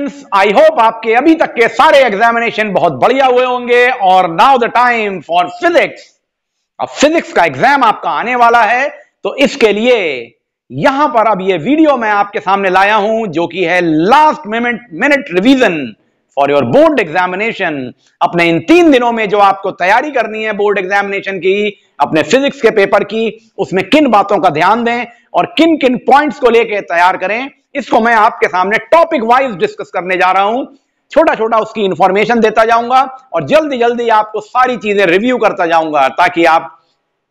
Students I hope आपके अभी तक के सारे एग्जामिनेशन बहुत बढ़िया हुए होंगे और now the time for physics अब फिजिक्स का एग्ज़ाम आपका आने वाला है तो इसके लिए यहाँ पर अब ये वीडियो मैं आपके सामने लाया हूँ, जो कि है last minute minute revision for your board examination अपने इन तीन दिनों में जो आपको तैयारी करनी है बोर्ड एग्जामिनेशन की, अपने फिजिक्स के पेपर की, उसमें किन बातों का ध्यान दें और किन किन पॉइंट्स को लेकर तैयार करें इसको मैं आपके सामने टॉपिक वाइज डिस्कस करने जा रहा हूँ। छोटा छोटा उसकी इंफॉर्मेशन देता जाऊँगा और जल्दी जल्दी आपको सारी चीज़ें रिव्यू करता जाऊँगा ताकि आप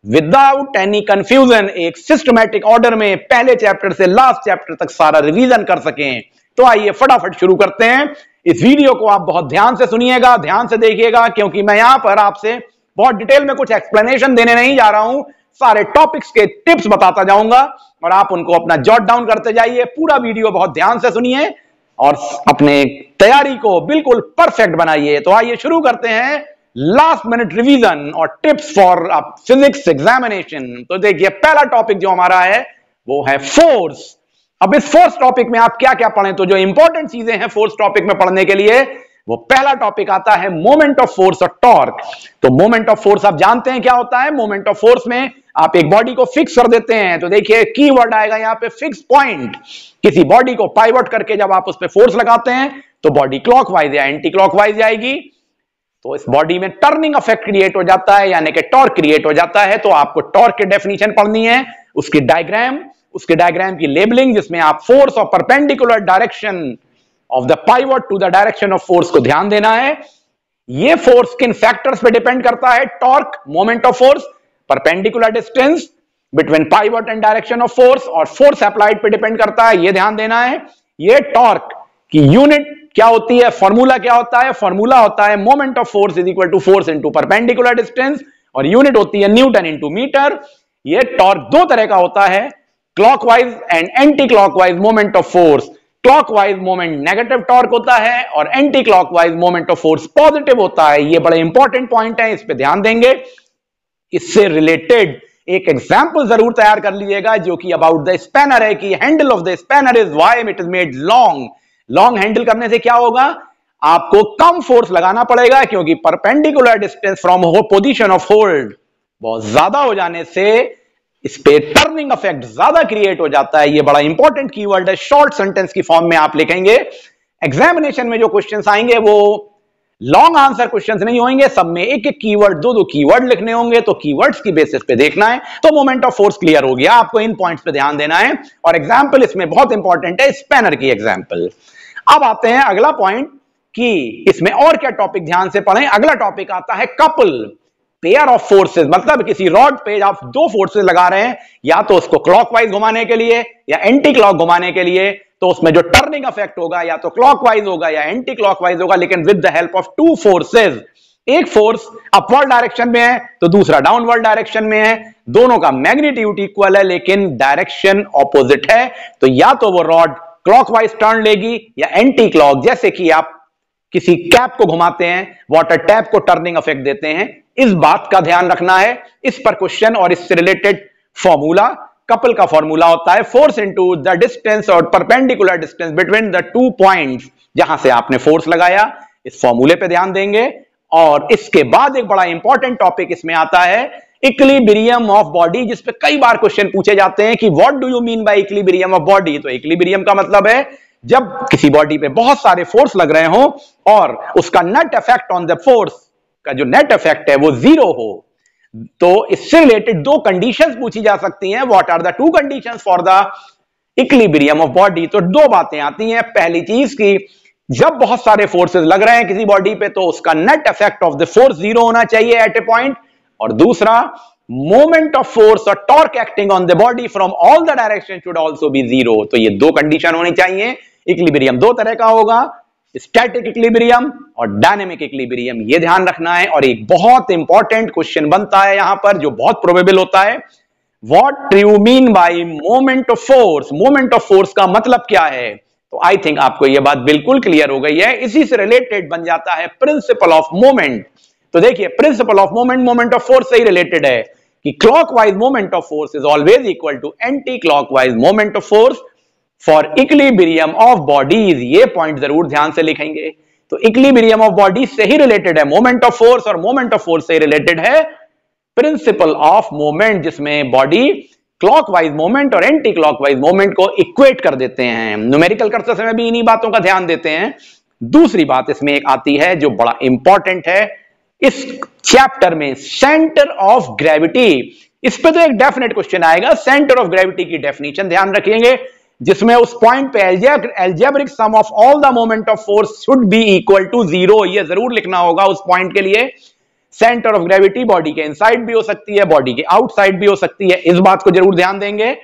विदाउट एनी कंफ्यूजन एक सिस्टमैटिक ऑर्डर में पहले चैप्टर से लास्ट चैप्टर तक सारा रिवीजन कर सकें। तो आइए फटाफट शुरू करते हैं। इस वीडियो को आप बहुत ध्यान से सुनिएगा, ध्यान से देखिएगा, क्योंकि मैं यहाँ पर आपसे बहुत डिटेल में कुछ एक्सप्लेनेशन देने नहीं जा रहा हूँ। सारे टॉपिक्स के टिप्स बताता जाऊँगा और आप उनको अपना जॉट डाउन करते जाइए। पूरा वीडियो बहुत ध्यान से सुनिए और अपने तैयारी को बिल्कुल परफेक्ट बनाइए। तो आइए शुरू करते हैं लास्ट मिनट रिवीजन और टिप्स फॉर फिजिक्स एग्जामिनेशन तो देखिए, पहला टॉपिक जो हमारा है, वो है फोर्स अब इस फोर्स टॉपिक में आप क्या क्या पढ़ें? तो जो इंपॉर्टेंट चीज़ें हैं फोर्स टॉपिक में पढ़ने के लिए वो पहला टॉपिक आता है मोमेंट ऑफ़ फोर्स और टॉर्क तो मोमेंट ऑफ़ फोर्स आप जानते हैं क्या होता है? मोमेंट ऑफ़ फोर्स में आप एक बॉडी को फिक्स कर देते हैं। तो देखिए की वर्ड आएगा यहाँ पे फिक्स पॉइंट किसी बॉडी को पाइवट करके जब आप उस पर फोर्स लगाते हैं तो बॉडी क्लॉकवाइज या एंटी क्लॉकवाइज जाएगी। तो इस बॉडी में टर्निंग इफ़ेक्ट क्रिएट हो जाता है, यानी कि टॉर्क क्रिएट हो जाता है। तो आपको टॉर्क की डेफिनेशन पढ़नी है, उसकी डायग्राम उसके डायग्राम की लेबलिंग जिसमें आप फोर्स और perpendicular direction of the pivot to the direction of force को ध्यान देना है। ये फोर्स किन फैक्टर्स पे डिपेंड करता है? Torque moment of force perpendicular distance between pivot and direction of force और फोर्स अप्लाइड पे डिपेंड करता है, ये ध्यान देना है। ये टॉर्क की यूनिट क्या होती है? फॉर्मूला क्या होता है? फॉर्मूला होता है moment of force is equal to force into perpendicular distance और यूनिट होती है न्यूटन इंटू मीटर ये टॉर्क दो तरह का होता है clockwise and anti clockwise moment of force clockwise moment negative torque होता है और anti clockwise moment of force positive होता है। ये बड़े इंपॉर्टेंट पॉइंट है, इस पर ध्यान देंगे। इससे रिलेटेड एक एग्ज़ाम्पल ज़रूर तैयार कर लीजिएगा जो कि अबाउट द स्पैनर है कि handle of the spanner is why it is made long long handle करने से क्या होगा? आपको कम फोर्स लगाना पड़ेगा क्योंकि perpendicular distance from position of hold बहुत ज़्यादा हो जाने से इस पे टर्निंग इफ़ेक्ट ज़्यादा क्रिएट हो जाता है। ये बड़ा इंपॉर्टेंट कीवर्ड है। शॉर्ट सेंटेंस की फॉर्म में आप लिखेंगे। एग्जामिनेशन में जो क्वेश्चंस आएँगे, वो लॉन्ग आंसर क्वेश्चंस नहीं होंगे। सब में एक एक कीवर्ड दो दो कीवर्ड लिखने होंगे। तो कीवर्ड्स की बेसिस पे देखना है। तो मोमेंट ऑफ़ फोर्स क्लियर हो गया। आपको इन पॉइंट्स पे ध्यान देना है। और एग्ज़ाम्पल इसमें बहुत इंपॉर्टेंट है स्पेनर की एग्ज़ाम्पल अब आते हैं अगला पॉइंट कि इसमें और क्या टॉपिक ध्यान से पढ़ें। अगला टॉपिक आता है कपल पेयर ऑफ़ फोर्सेस मतलब किसी रॉड पे आप दो फोर्सेस लगा रहे हैं, या तो उसको क्लॉकवाइज घुमाने के लिए, या एंटी क्लॉक घुमाने के लिए तो उसमें जो टर्निंग इफ़ेक्ट होगा, या तो क्लॉकवाइज होगा, या एंटी क्लॉकवाइज होगा, लेकिन with the help of two forces एक फोर्स अपवर्ड डायरेक्शन में है तो दूसरा डाउनवर्ड डायरेक्शन में है, दोनों का मैग्नीट्यूड इक्वल है, लेकिन डायरेक्शन ऑपोजिट है तो या तो वो रॉड क्लॉकवाइज टर्न लेगी, या एंटी क्लॉक जैसे कि आप किसी कैप को घुमाते हैं वाटर टैप को टर्निंग इफ़ेक्ट देते हैं इस बात का ध्यान रखना है, इस पर क्वेश्चन और इससे रिलेटेड फॉर्मूला कपल का फॉर्मूला होता है फोर्स इनटू द डिस्टेंस और perpendicular distance between the two point जहाँ से आपने फोर्स लगाया, इस फॉर्मूले पे ध्यान देंगे। और इसके बाद एक बड़ा इंपॉर्टेंट टॉपिक इसमें आता है इक्लिबिरियम ऑफ़ बॉडी जिसपे कई बार क्वेश्चन पूछे जाते हैं कि what do you mean by equilibrium of body तो इक्लिबिरियम का मतलब है, जब किसी बॉडी पे बहुत सारे फोर्स लग रहे हो और उसका net effect on the force का जो नेट इफ़ेक्ट है वो ज़ीरो हो तो इससे रिलेटेड दो कंडीशंस पूछी जा सकती हैं। What are the two conditions for the equilibrium of body तो दो बातें आती हैं। पहली चीज़ की जब बहुत सारे फोर्सेस लग रहे हैं किसी बॉडी पे तो उसका net effect of the force zero होना चाहिए एट ए पॉइंट और दूसरा मोमेंट ऑफ़ फोर्स और torque acting on the body from all the direction should also be zero तो ये दो कंडीशन होनी चाहिए। इक्लिबिरियम दो तरह का होगा। स्टैटिक इक्लिबिरियम और डायनेमिक इक्लिबिरियम ये ध्यान रखना है। और एक बहुत इंपॉर्टेंट क्वेश्चन बनता है यहाँ पर, जो बहुत प्रोबेबल होता है। What you mean by moment of force moment of force का मतलब क्या है? तो आई थिंक आपको यह बात बिल्कुल क्लियर हो गई है। इसी से रिलेटेड बन जाता है प्रिंसिपल ऑफ़ मोमेंट तो देखिए principle of moment moment of force से ही रिलेटेड है कि clockwise moment of force is always equal to anti clockwise moment of force for equilibrium of bodies ये पॉइंट ज़रूर ध्यान से लिखेंगे। तो इक्लिबिरियम ऑफ़ बॉडी से ही रिलेटेड है। मोमेंट ऑफ़ फोर्स और मोमेंट ऑफ़ फोर्स से रिलेटेड है। प्रिंसिपल ऑफ़ मोमेंट जिसमें बॉडी क्लॉकवाइज मोमेंट और एंटी क्लॉकवाइज मोमेंट को इक्वेट कर देते हैं। न्यूमेरिकल करते समय भी इन्हीं बातों का ध्यान देते हैं। दूसरी बात इसमें एक आती है, जो बड़ा इंपॉर्टेंट है। इस चैप्टर में सेंटर ऑफ़ ग्रेविटी इस पे तो एक डेफिनेट क्वेश्चन आएगा। सेंटर ऑफ़ ग्रेविटी की डेफिनेशन ध्यान रखेंगे जिसमें उस पॉइंट पे algebraic sum of all the moment of force should be equal to zero ये ज़रूर लिखना होगा उस पॉइंट के लिए। सेंटर ऑफ़ ग्रेविटी बॉडी के इनसाइड भी हो सकती है बॉडी के आउटसाइड भी हो सकती है। इस बात को ज़रूर ध्यान देंगे।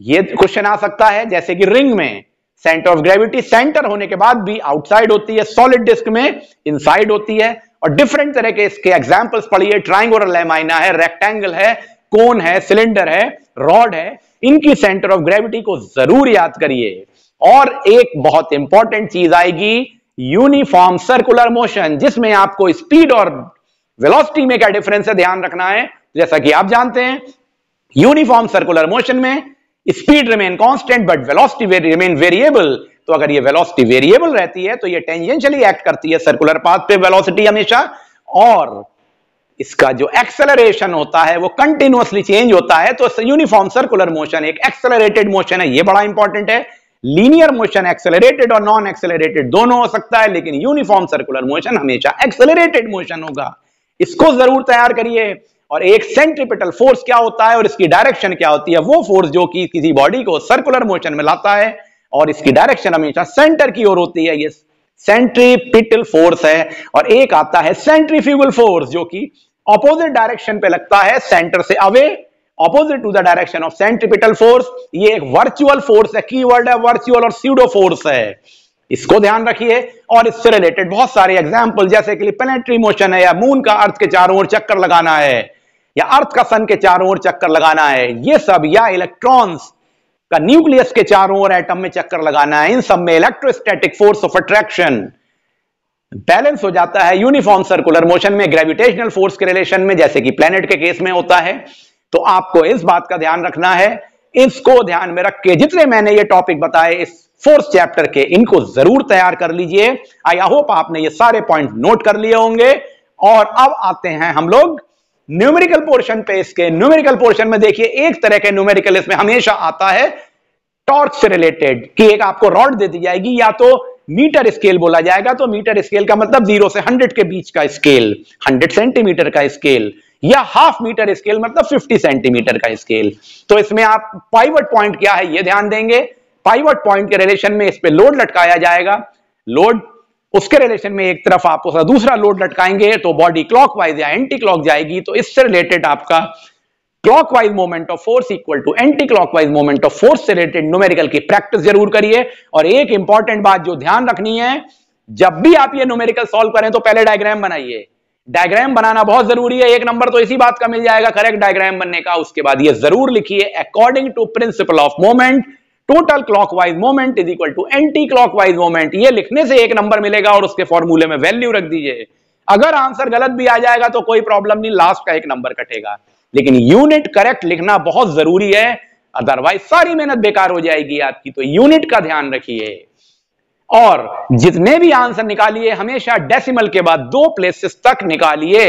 ये क्वेश्चन आ सकता है, जैसे कि रिंग में सेंटर ऑफ़ ग्रेविटी सेंटर होने के बाद भी आउटसाइड होती है सॉलिड डिस्क में इनसाइड होती है। और डिफरेंट तरह के इसके एग्जाम्पल्स पढ़िए। ट्राइंगुलर लेमाइना है रेक्टेंगल है कोन है सिलेंडर है रॉड है। इनकी सेंटर ऑफ़ ग्रेविटी को ज़रूर याद करिए। और एक बहुत इंपॉर्टेंट चीज़ आएगी यूनिफॉर्म सर्कुलर मोशन जिसमें आपको स्पीड और वेलोसिटी में क्या डिफरेंस है ध्यान रखना है। जैसा कि आप जानते हैं यूनिफॉर्म सर्कुलर मोशन में speed remain constant but velocity remain variable तो अगर ये वेलोसिटी वेरिएबल रहती है तो ये टेंजेंशियली एक्ट करती है सर्कुलर पाथ पे वेलोसिटी हमेशा। और इसका जो एक्सेलरेशन होता है, वो कंटिन्यूसली चेंज होता है तो यूनिफॉर्म सर्कुलर मोशन एक एक्सेलरेटेड मोशन है, ये बड़ा इंपॉर्टेंट है। लीनियर मोशन एक्सेलरेटेड और नॉन एक्सेलरेटेड दोनों हो सकता है, लेकिन यूनिफॉर्म सर्कुलर मोशन हमेशा एक्सेलरेटेड मोशन होगा। इसको ज़रूर तैयार करिए। और एक सेंट्रिपिटल फोर्स क्या होता है और इसकी डायरेक्शन क्या होती है, वो फोर्स जो कि किसी बॉडी को सर्कुलर मोशन में लाता है, और इसकी डायरेक्शन हमेशा सेंटर की ओर होती है। ये सेंट्रीपिटल फोर्स है और एक आता है सेंट्रीफ्यूगल फोर्स जो कि ऑपोजिट डायरेक्शन पे लगता है सेंटर से away opposite to the direction of centripetal force ये एक वर्चुअल फोर्स है कीवर्ड है वर्चुअल और सीडो फोर्स है। इसको ध्यान रखिए और इससे रिलेटेड बहुत सारे एग्ज़ाम्पल जैसे कि प्लेनेटरी मोशन है या मून का अर्थ के चारों ओर चक्कर लगाना है, या अर्थ का सन के चारों ओर चक्कर लगाना है, ये सब या इलेक्ट्रॉन्स का न्यूक्लियस के चारों ओर एटम में चक्कर लगाना है, इन सब में electrostatic force of attraction balance हो जाता है यूनिफॉर्म सर्कुलर मोशन में ग्रेविटेशनल फोर्स के रिलेशन में, जैसे कि प्लेनेट के केस में होता है। तो आपको इस बात का ध्यान रखना है, इसको ध्यान में रख के जितने मैंने ये टॉपिक बताए, इस फोर्थ चैप्टर के, इनको ज़रूर तैयार कर लीजिए। आई होप आपने ये सारे पॉइंट नोट कर लिए होंगे। और अब आते हैं हम लोग न्यूमेरिकल पोर्शन पे इसके न्यूमेरिकल पोर्शन में देखिए, एक तरह के न्यूमेरिकल इसमें हमेशा आता है टॉर्च से रिलेटेड कि एक आपको रॉड दे दी जाएगी, या तो मीटर स्केल बोला जाएगा तो मीटर स्केल का मतलब ज़ीरो से हंड्रेड के बीच का स्केल हंड्रेड सेंटीमीटर का स्केल या हाफ़ मीटर स्केल मतलब फिफ्टी सेंटीमीटर का स्केल तो इसमें आप पाइवट पॉइंट क्या है, ये ध्यान देंगे। पाइवट पॉइंट के रिलेशन में इस पर लोड लटकाया जाएगा। लोड उसके रिलेशन में एक तरफ़ आप उसका दूसरा लोड लटकाएँगे तो बॉडी क्लॉकवाइज या एंटी क्लॉक जाएगी तो इससे रिलेटेड आपका clockwise moment of force equal to anti clockwise moment of force से रिलेटेड न्यूमेरिकल की प्रैक्टिस ज़रूर करिए। और एक इंपॉर्टेंट बात जो ध्यान रखनी है, जब भी आप ये न्यूमेरिकल सॉल्व करें तो पहले डायग्राम बनाइए। डायग्राम बनाना बहुत ज़रूरी है, एक नंबर तो इसी बात का मिल जाएगा करेक्ट डायग्राम बनने का, उसके बाद ये ज़रूर लिखिए according to principle of moment total clockwise moment is equal to anti clockwise moment ये लिखने से एक नंबर मिलेगा और उसके फॉर्मूले में वैल्यू रख दीजिए। अगर आंसर गलत भी आ जाएगा तो कोई प्रॉब्लम नहीं लास्ट का एक नंबर कटेगा। लेकिन यूनिट करेक्ट लिखना बहुत ज़रूरी है अदरवाइज़ सारी मेहनत बेकार हो जाएगी आपकी। तो यूनिट का ध्यान रखिए। और जितने भी आंसर निकालिए, हमेशा डेसिमल के बाद दो प्लेसेस तक निकालिए।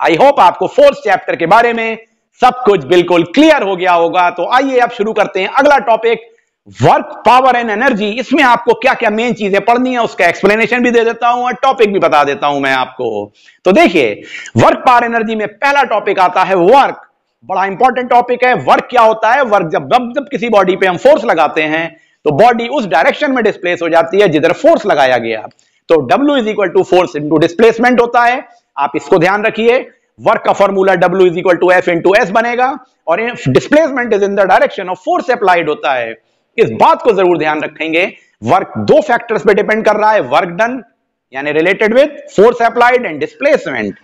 आई होप आपको फोर्थ चैप्टर के बारे में सब कुछ बिल्कुल क्लियर हो गया होगा। तो आइए अब शुरू करते हैं अगला topic work power and energy इसमें आपको क्या क्या मेन चीज़ें पढ़नी है, उसका एक्सप्लेनेशन भी दे देता हूँ और टॉपिक भी बता देता हूँ मैं आपको। तो देखिए वर्क पावर एनर्जी में पहला टॉपिक आता है वर्क बड़ा इंपॉर्टेंट टॉपिक है। वर्क क्या होता है? वर्क जब जब जब किसी बॉडी पे हम फोर्स लगाते हैं तो बॉडी उस डायरेक्शन में डिस्प्लेस हो जाती है जिधर फोर्स लगाया गया। तो W is equal to force into displacement होता है। आप इसको ध्यान रखिए। वर्क का formula W is equal to F into S बनेगा। और displacement is in the direction of force applied होता है। इस बात को ज़रूर ध्यान रखेंगे। वर्क दो फैक्टर्स पे डिपेंड कर रहा है। वर्क डन यानी related with force applied and displacement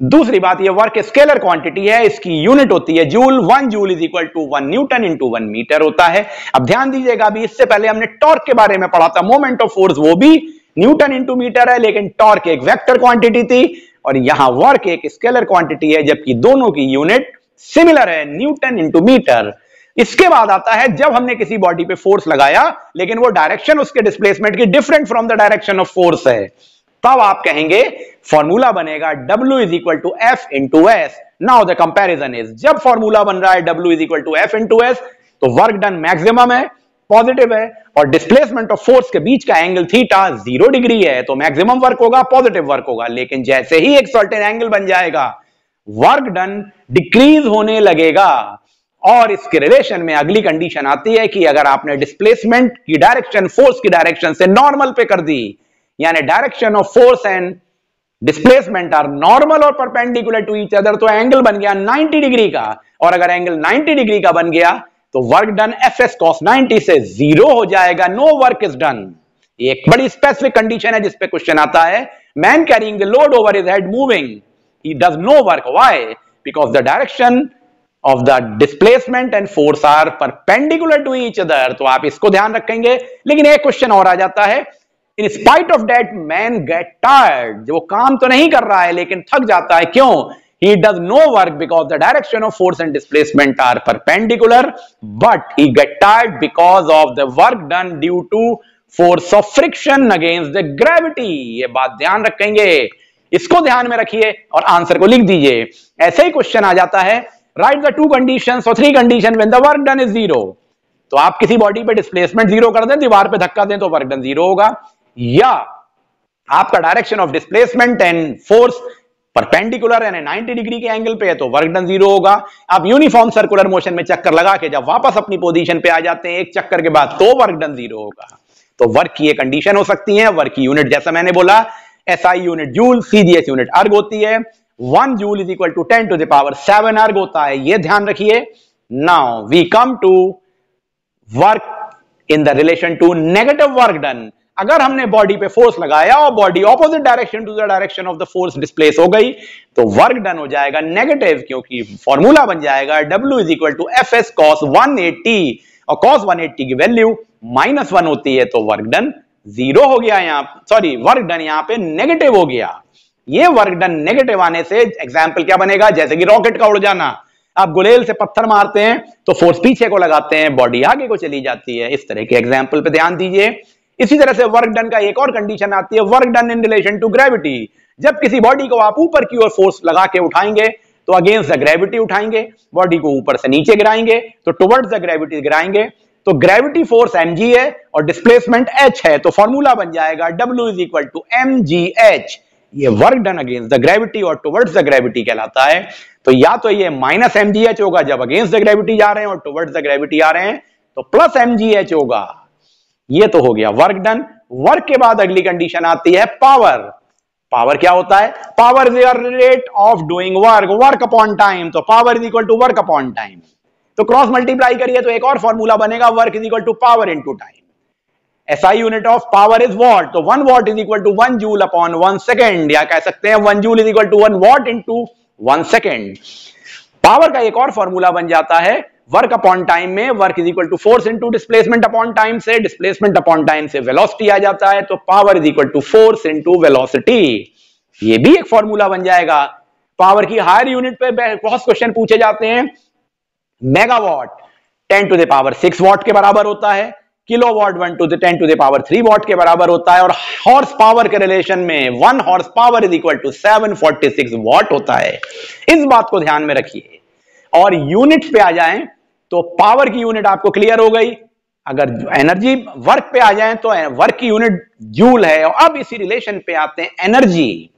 दूसरी बात, ये वर्क स्केलर क्वांटिटी है। इसकी यूनिट होती है joule one joule is equal to one newton into one metre होता है। अब ध्यान दीजिएगा, अभी इससे पहले हमने टॉर्क के बारे में पढ़ा था। मोमेंट ऑफ़ फोर्स वो भी न्यूटन इंटू मीटर है, लेकिन टॉर्क एक वेक्टर क्वांटिटी थी। और यहाँ वर्क एक स्केलर क्वांटिटी है, जबकि दोनों की यूनिट सिमिलर है न्यूटन इंटू मीटर इसके बाद आता है, जब हमने किसी बॉडी पे फोर्स लगाया, लेकिन वो डायरेक्शन उसके डिस्प्लेसमेंट की different from the direction of force है। तब आप कहेंगे फॉर्मूला बनेगा W is equal to F into S now the comparison is जब फॉर्मूला बन रहा है W is equal to F into S तो वर्क डन मैक्सिमम है। पॉजिटिव है और डिस्प्लेसमेंट ऑफ़ फोर्स के बीच का एंगल थीटा ज़ीरो डिग्री है तो मैक्सिमम वर्क होगा पॉजिटिव वर्क होगा। लेकिन जैसे ही एक सर्टेन एंगल बन जाएगा वर्क डन डिक्रीज होने लगेगा। और इसके रिलेशन में अगली कंडीशन आती है कि अगर आपने डिस्प्लेसमेंट की डायरेक्शन फोर्स की डायरेक्शन से नॉर्मल पे कर दी, यानी direction of force and displacement are normal और परपेंडिकुलर टू ईच अदर तो एंगल बन गया 90 डिग्री का। और अगर एंगल 90 डिग्री का बन गया तो work done F S cos ninety से ज़ीरो हो जाएगा नो वर्क इज़ डन एक बड़ी स्पेसिफिक कंडीशन है जिसपे क्वेश्चन आता है। Man carrying the load over his head moving he does no work why because the direction of the displacement and force are perpendicular to each other तो आप इसको ध्यान रखेंगे। लेकिन एक क्वेश्चन और आ जाता है। In spite of that man get tired जो काम तो नहीं कर रहा है, लेकिन थक जाता है। क्यों? He does no work because the direction of force and displacement are perpendicular but he get tired because of the work done due to force of friction against the gravity ये बात ध्यान रखेंगे इसको ध्यान में रखिए और आंसर को लिख दीजिए ऐसे ही क्वेश्चन आ जाता है राइट द टू कंडीशंस और three condition when the work done is zero तो आप किसी बॉडी पे डिस्प्लेसमेंट ज़ीरो कर दें दीवार पे धक्का दें तो वर्क डन ज़ीरो होगा या आपका direction of displacement and force perpendicular यानी 90 डिग्री के एंगल पे है तो वर्क डन ज़ीरो होगा। आप यूनिफॉर्म सर्कुलर मोशन में चक्कर लगा के जब वापस अपनी पोजीशन पे आ जाते हैं, एक चक्कर के बाद तो वर्क डन ज़ीरो होगा। तो वर्क की कंडीशन हो सकती है वर्क की यूनिट जैसा मैंने बोला S I unit joule CGS unit erg होती है। One joule is equal to ten to the power seven erg होता है, ये ध्यान रखिए। Now we come to work in the relation to negative work done अगर हमने बॉडी पे फोर्स लगाया और body opposite direction to the direction of the force displace हो गई तो वर्क डन हो जाएगा नेगेटिव क्योंकि फॉर्मूला बन जाएगा W is equal to F S cos one eighty और कॉस वन एट्टी की वैल्यू माइनस वन होती है तो वर्क डन ज़ीरो हो गया यहाँ सॉरी वर्क डन यहाँ पे नेगेटिव हो गया। ये वर्क डन नेगेटिव आने से एग्ज़ाम्पल क्या बनेगा? जैसे कि रॉकेट का उड़ जाना। आप गुलेल से पत्थर मारते हैं तो फोर्स पीछे को लगाते हैं बॉडी आगे को चली जाती है। इस तरह के एग्ज़ाम्पल पे ध्यान दीजिए। इसी तरह से वर्क डन का एक और कंडीशन आती है work done in relation to gravity जब किसी बॉडी को आप ऊपर की ओर फोर्स लगा के उठाएँगे तो अगेंस्ट द ग्रेविटी उठाएँगे बॉडी को ऊपर से नीचे गिराएँगे तो टुवर्ड्स द ग्रेविटी गिराएँगे तो ग्रेविटी फोर्स एम जी है और डिस्प्लेसमेंट एच है तो फॉर्मूला बन जाएगा W is equal to M G H ये work done against the gravity और टुवर्ड्स द ग्रेविटी कहलाता है। तो या तो ये माइनस एम जी एच होगा जब अगेंस्ट द ग्रेविटी जा रहे हैं और टुवर्ड्स द ग्रेविटी आ रहे हैं तो प्लस एम जी एच होगा। ये तो हो गया। वर्क डन वर्क के बाद अगली कंडीशन आती है पावर पावर क्या होता है? Power is your rate of doing work work upon time तो power is equal to work upon time तो क्रॉस मल्टीप्लाई करिए तो एक और फॉर्मूला बनेगा work is equal to power into time SI unit of power is watt तो one watt is equal to one joule upon one second या कह सकते हैं one joule is equal to one watt into one second power का एक और formula बन जाता है वर्क अपॉन टाइम में work is equal to force into displacement upon time से डिस्प्लेसमेंट अपॉन टाइम से वेलोसिटी आ जाता है तो power is equal to force into velocity ये भी एक फॉर्मूला बन जाएगा। पावर की हायर यूनिट पे बहुत क्वेश्चन पूछे जाते हैं। Megawatt ten to the power six watt के बराबर होता है। Kilo watt one ten to the the power three what के बराबर होता है। और हॉर्स पावर के रिलेशन में one horse power is equal to seven forty six watt होता है। इस बात को ध्यान में रखिए। और यूनिट पे आ जाएँ। तो पावर की यूनिट आपको क्लियर हो गई। अगर एनर्जी वर्क पे आ जाए तो वर्क की यूनिट जूल है। और अब इसी रिलेशन पे आते हैं एनर्जी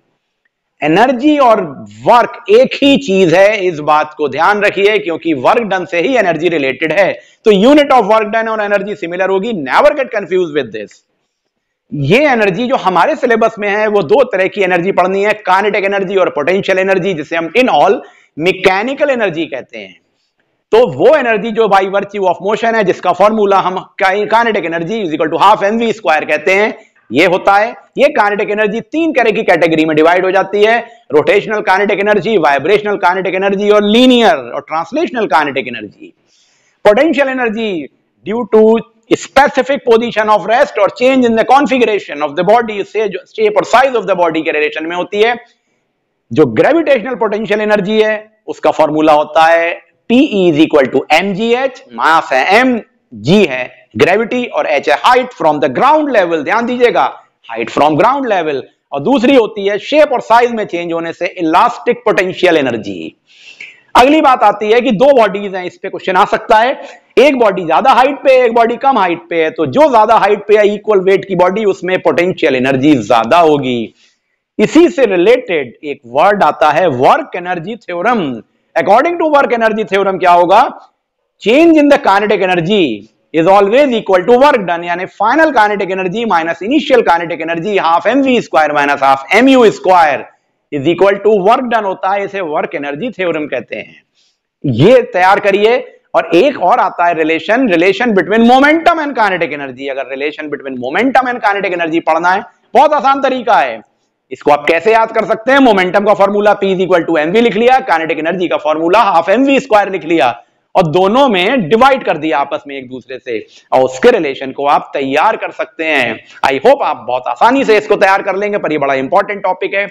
एनर्जी और वर्क एक ही चीज़ है, इस बात को ध्यान रखिए, क्योंकि वर्क डन से ही एनर्जी रिलेटेड है। तो यूनिट ऑफ़ वर्क डन और एनर्जी सिमिलर होगी। Never get confuse with this ये एनर्जी जो हमारे सिलेबस में है, वो दो तरह की एनर्जी पढ़नी है। कानेटिक एनर्जी और पोटेंशियल एनर्जी जिसे हम इन ऑल मैकेनिकल एनर्जी कहते हैं। तो वो एनर्जी जो बाई वर्च्यू ऑफ़ मोशन है, जिसका फॉर्मूला हम kinetic energy is equal to half M V square कहते हैं, ये होता है। ये काइनेटिक एनर्जी तीन तरह की कैटेगरी में डिवाइड हो जाती है। Rotational kinetic energy vibrational kinetic energy और लीनियर और translational kinetic energy potential energy due to specific position of rest और change in the configuration of the body shape और साइज़ ऑफ़ द बॉडी के relation में होती है। जो gravitational potential energy है, उसका फॉर्मूला होता है PE is equal to M G H mass है एम जी है ग्रेविटी और एच है height from the ground level ध्यान दीजिएगा। हाइट फ्रॉम ग्राउंड लेवल और दूसरी होती है शेप और साइज़ में चेंज होने से इलास्टिक पोटेंशियल एनर्जी अगली बात आती है कि दो बॉडीज हैं, इस पे क्वेश्चन आ सकता है। एक बॉडी ज़्यादा हाइट पे एक बॉडी कम हाइट पे है। तो जो ज़्यादा हाइट पे है इक्वल वेट की बॉडी उसमें पोटेंशियल एनर्जी ज़्यादा होगी। इसी से रिलेटेड एक वर्ड आता है work energy theorem according to work energy theorem क्या होगा? Change in the kinetic energy is always equal to work done यानी final kinetic energy minus initial kinetic energy half M V square minus half M U square is equal to work done होता है, इसे work energy theorem कहते हैं। ये तैयार करिए, और एक और आता है relation relation between momentum and kinetic energy अगर relation between momentum and kinetic energy पढ़ना है, बहुत आसान तरीका है। इसको आप कैसे याद कर सकते हैं? मोमेंटम का formula P is equal to M V लिख लिया, काइनेटिक एनर्जी का formula half M V square लिख लिया, और दोनों में डिवाइड कर दिया आपस में एक दूसरे से, और उसके रिलेशन को आप तैयार कर सकते हैं। आई होप आप बहुत आसानी से इसको तैयार कर लेंगे, पर ये बड़ा इंपॉर्टेंट टॉपिक है।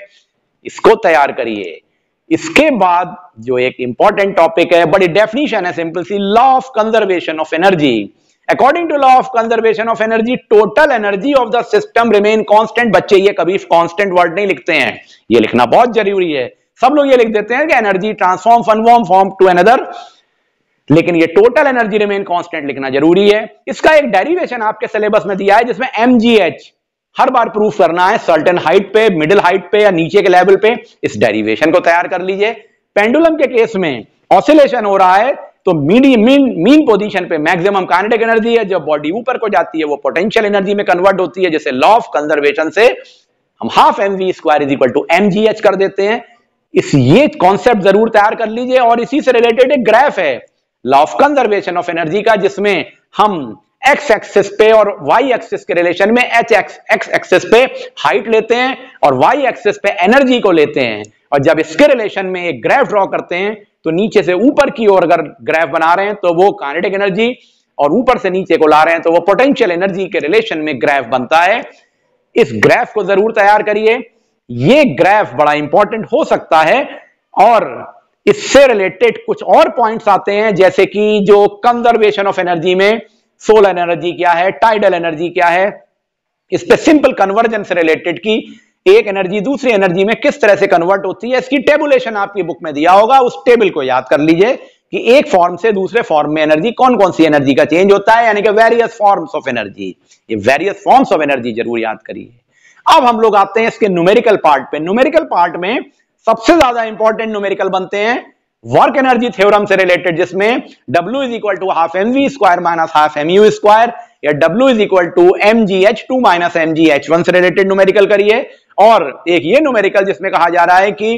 इसको तैयार करिए। इसके बाद जो एक इंपॉर्टेंट टॉपिक है, बड़ी डेफिनेशन है simple C law of conservation of energy according to law of conservation of energy total energy of the system remain constant बच्चे ये कभी कांस्टेंट वर्ड नहीं लिखते हैं। ये लिखना बहुत ज़रूरी है। सब लोग ये लिख देते हैं कि energy transform from form to another लेकिन ये टोटल एनर्जी रिमेन कांस्टेंट लिखना ज़रूरी है। इसका एक डेरिवेशन आपके सिलेबस में दिया है, जिसमें एमजीएच हर बार प्रूफ करना है सर्टेन हाइट पे मिडिल हाइट पे या नीचे के लेवल पे। इस डेरिवेशन को तैयार कर लीजिए। पेंडुलम के केस में ऑसिलेशन हो रहा है तो मीन मीन पोजीशन पे मैक्सिमम काइनेटिक एनर्जी है, जब बॉडी ऊपर को जाती है, वो पोटेंशियल एनर्जी में कन्वर्ट होती है, जैसे लॉ ऑफ़ कंजर्वेशन से हम half M V square is equal to M G H कर देते हैं। इस ये कॉन्सेप्ट ज़रूर तैयार कर लीजिए और इसी से रिलेटेड एक ग्राफ है law of conservation of energy का, जिसमें हम एक्स एक्सिस पे और वाई एक्सिस के रिलेशन में एच एक्स एक्स एक्सिस पे हाइट लेते हैं और वाई एक्सिस पे एनर्जी को लेते हैं। और जब इसके रिलेशन में एक ग्राफ ड्रॉ करते हैं तो नीचे से ऊपर की ओर अगर ग्राफ बना रहे हैं तो वो कानेटिक एनर्जी और ऊपर से नीचे को ला रहे हैं तो वो पोटेंशियल एनर्जी के रिलेशन में ग्राफ बनता है। इस ग्राफ को ज़रूर तैयार करिए। ये ग्राफ बड़ा इंपॉर्टेंट हो सकता है और इससे रिलेटेड कुछ और पॉइंट्स आते हैं, जैसे कि जो कंजर्वेशन ऑफ़ एनर्जी में सोलर एनर्जी क्या है टाइडल एनर्जी क्या है, इस पे सिंपल कन्वर्जन से रिलेटेड की एक एनर्जी दूसरी एनर्जी में किस तरह से कन्वर्ट होती है, इसकी टेबुलेशन आपकी बुक में दिया होगा, उस टेबल को याद कर लीजिए कि एक फॉर्म से दूसरे फॉर्म में एनर्जी कौन कौन सी एनर्जी का चेंज होता है, यानी कि वेरियस फॉर्म्स ऑफ़ एनर्जी ये वेरियस फॉर्म्स ऑफ़ एनर्जी ज़रूर याद करिए। अब हम लोग आते हैं इसके न्यूमेरिकल पार्ट पे। न्यूमेरिकल पार्ट में सबसे ज़्यादा इंपॉर्टेंट न्यूमेरिकल बनते हैं वर्क एनर्जी थ्योरम से रिलेटेड जिसमें W is equal to half M V square minus half M U square या W is equal to M G H two minus M G H one से related numerical करिए। और एक ये numerical जिसमें कहा जा रहा है कि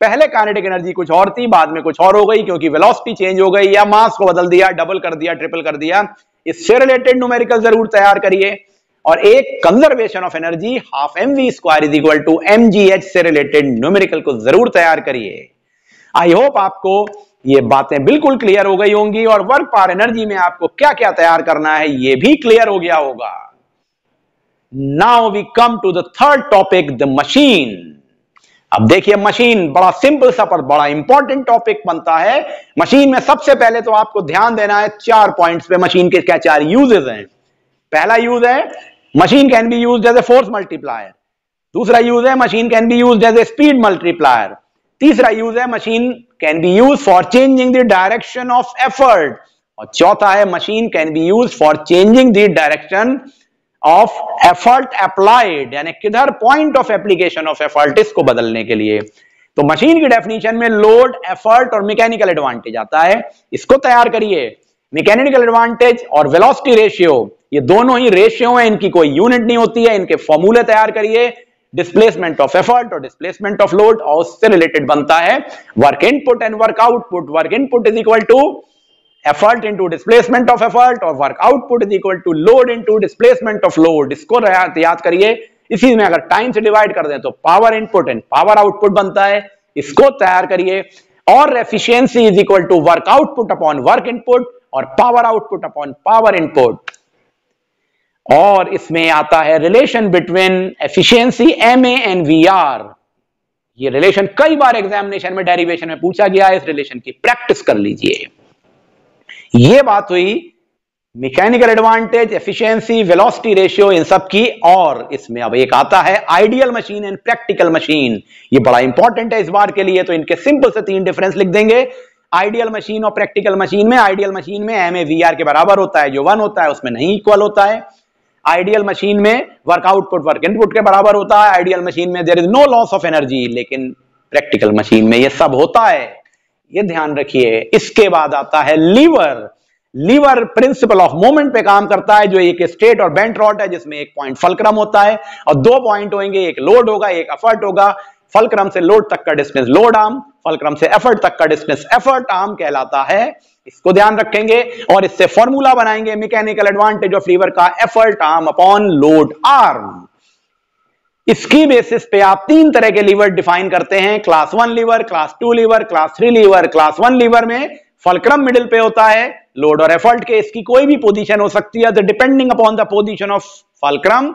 पहले काइनेटिक एनर्जी कुछ और थी, बाद में कुछ और हो गई क्योंकि वेलोसिटी चेंज हो गई या मास को बदल दिया डबल कर दिया ट्रिपल कर दिया। इससे रिलेटेड न्यूमेरिकल ज़रूर तैयार करिए। और एक conservation of energy half M V square is equal to M G H से रिलेटेड न्यूमेरिकल को ज़रूर तैयार करिए। आई होप आपको ये बातें बिल्कुल क्लियर हो गई होंगी और वर्क पार एनर्जी में आपको क्या क्या तैयार करना है, ये भी क्लियर हो गया होगा। Now we come to the third topic the machine अब देखिए मशीन बड़ा सिंपल सा पर बड़ा इंपॉर्टेंट टॉपिक बनता है। मशीन में सबसे पहले तो आपको ध्यान देना है चार पॉइंट्स पे मशीन के क्या चार यूजेस हैं। पहला यूज़ है machine can be use as a force multiplier दूसरा यूज़ है machine can be use as a speed multiplier तीसरा यूज़ है machine can be use for changing the direction of effort और चौथा है machine can be use for changing the direction of effort applied यानी किधर point of application of effort इसको बदलने के लिए। तो मशीन की डेफिनेशन में लोड एफर्ट और मैकेनिकल एडवांटेज आता है। इसको तैयार करिए। मैकेनिकल एडवांटेज और वेलोसिटी रेशियो ये दोनों ही रेशियो हैं। इनकी कोई यूनिट नहीं होती है। इनके फॉर्मूले तैयार करिए। डिस्प्लेसमेंट ऑफ़ एफर्ट और डिस्प्लेसमेंट ऑफ़ लोड और उससे रिलेटेड बनता है work input and work output work input is equal to effort into displacement of effort और work output is equal to load into displacement of load इसको याद करिए, इसी में अगर टाइम से डिवाइड कर दें तो power input and power output बनता है। इसको तैयार करिए। और efficiency is equal to work output upon work input और power output upon power input और इसमें आता है relation between efficiency M A and V R ये रिलेशन कई बार एग्जामिनेशन में डेरिवेशन में पूछा गया है, इस रिलेशन की प्रैक्टिस कर लीजिए। ये बात हुई mechanical advantage efficiency velocity ratio इन सब की, और इसमें अब एक आता है ideal machine and practical machine ये बड़ा इंपॉर्टेंट है इस बार के लिए तो इनके सिंपल से तीन डिफरेंस लिख देंगे। आइडियल मशीन और प्रैक्टिकल मशीन में आइडियल मशीन में एम ए वी आर के बराबर होता है, जो वन होता है, उसमें नहीं इक्वल होता है। आइडियल मशीन में वर्क आउटपुट वर्क इनपुट के बराबर होता है। आइडियल मशीन में there is no loss of energy लेकिन प्रैक्टिकल मशीन में ये सब होता है। ये ध्यान रखिए, इसके बाद आता है lever lever principle of moment पे काम करता है, जो एक स्ट्रेट और बेंट रॉड है, जिसमें एक पॉइंट फलक्रम होता है, और दो पॉइंट होंगे, एक लोड होगा, एक एफर्ट होगा। फलक्रम से लोड तक का डिस्टेंस लोड आर्म फलक्रम से एफर्ट तक का डिस्टेंस एफर्ट आर्म कहलाता है। इसको ध्यान रखेंगे और इससे फॉर्मूला बनाएँगे मैकेनिकल एडवांटेज ऑफ़ लीवर का effort arm upon load arm इसकी बेसिस पे आप तीन तरह के लीवर डिफाइन करते हैं। Class one lever class two lever class three lever class one lever में फलक्रम मिडिल पे होता है। लोड और एफर्ट के इसकी कोई भी पोजीशन हो सकती है। Depending upon the position of fulcrum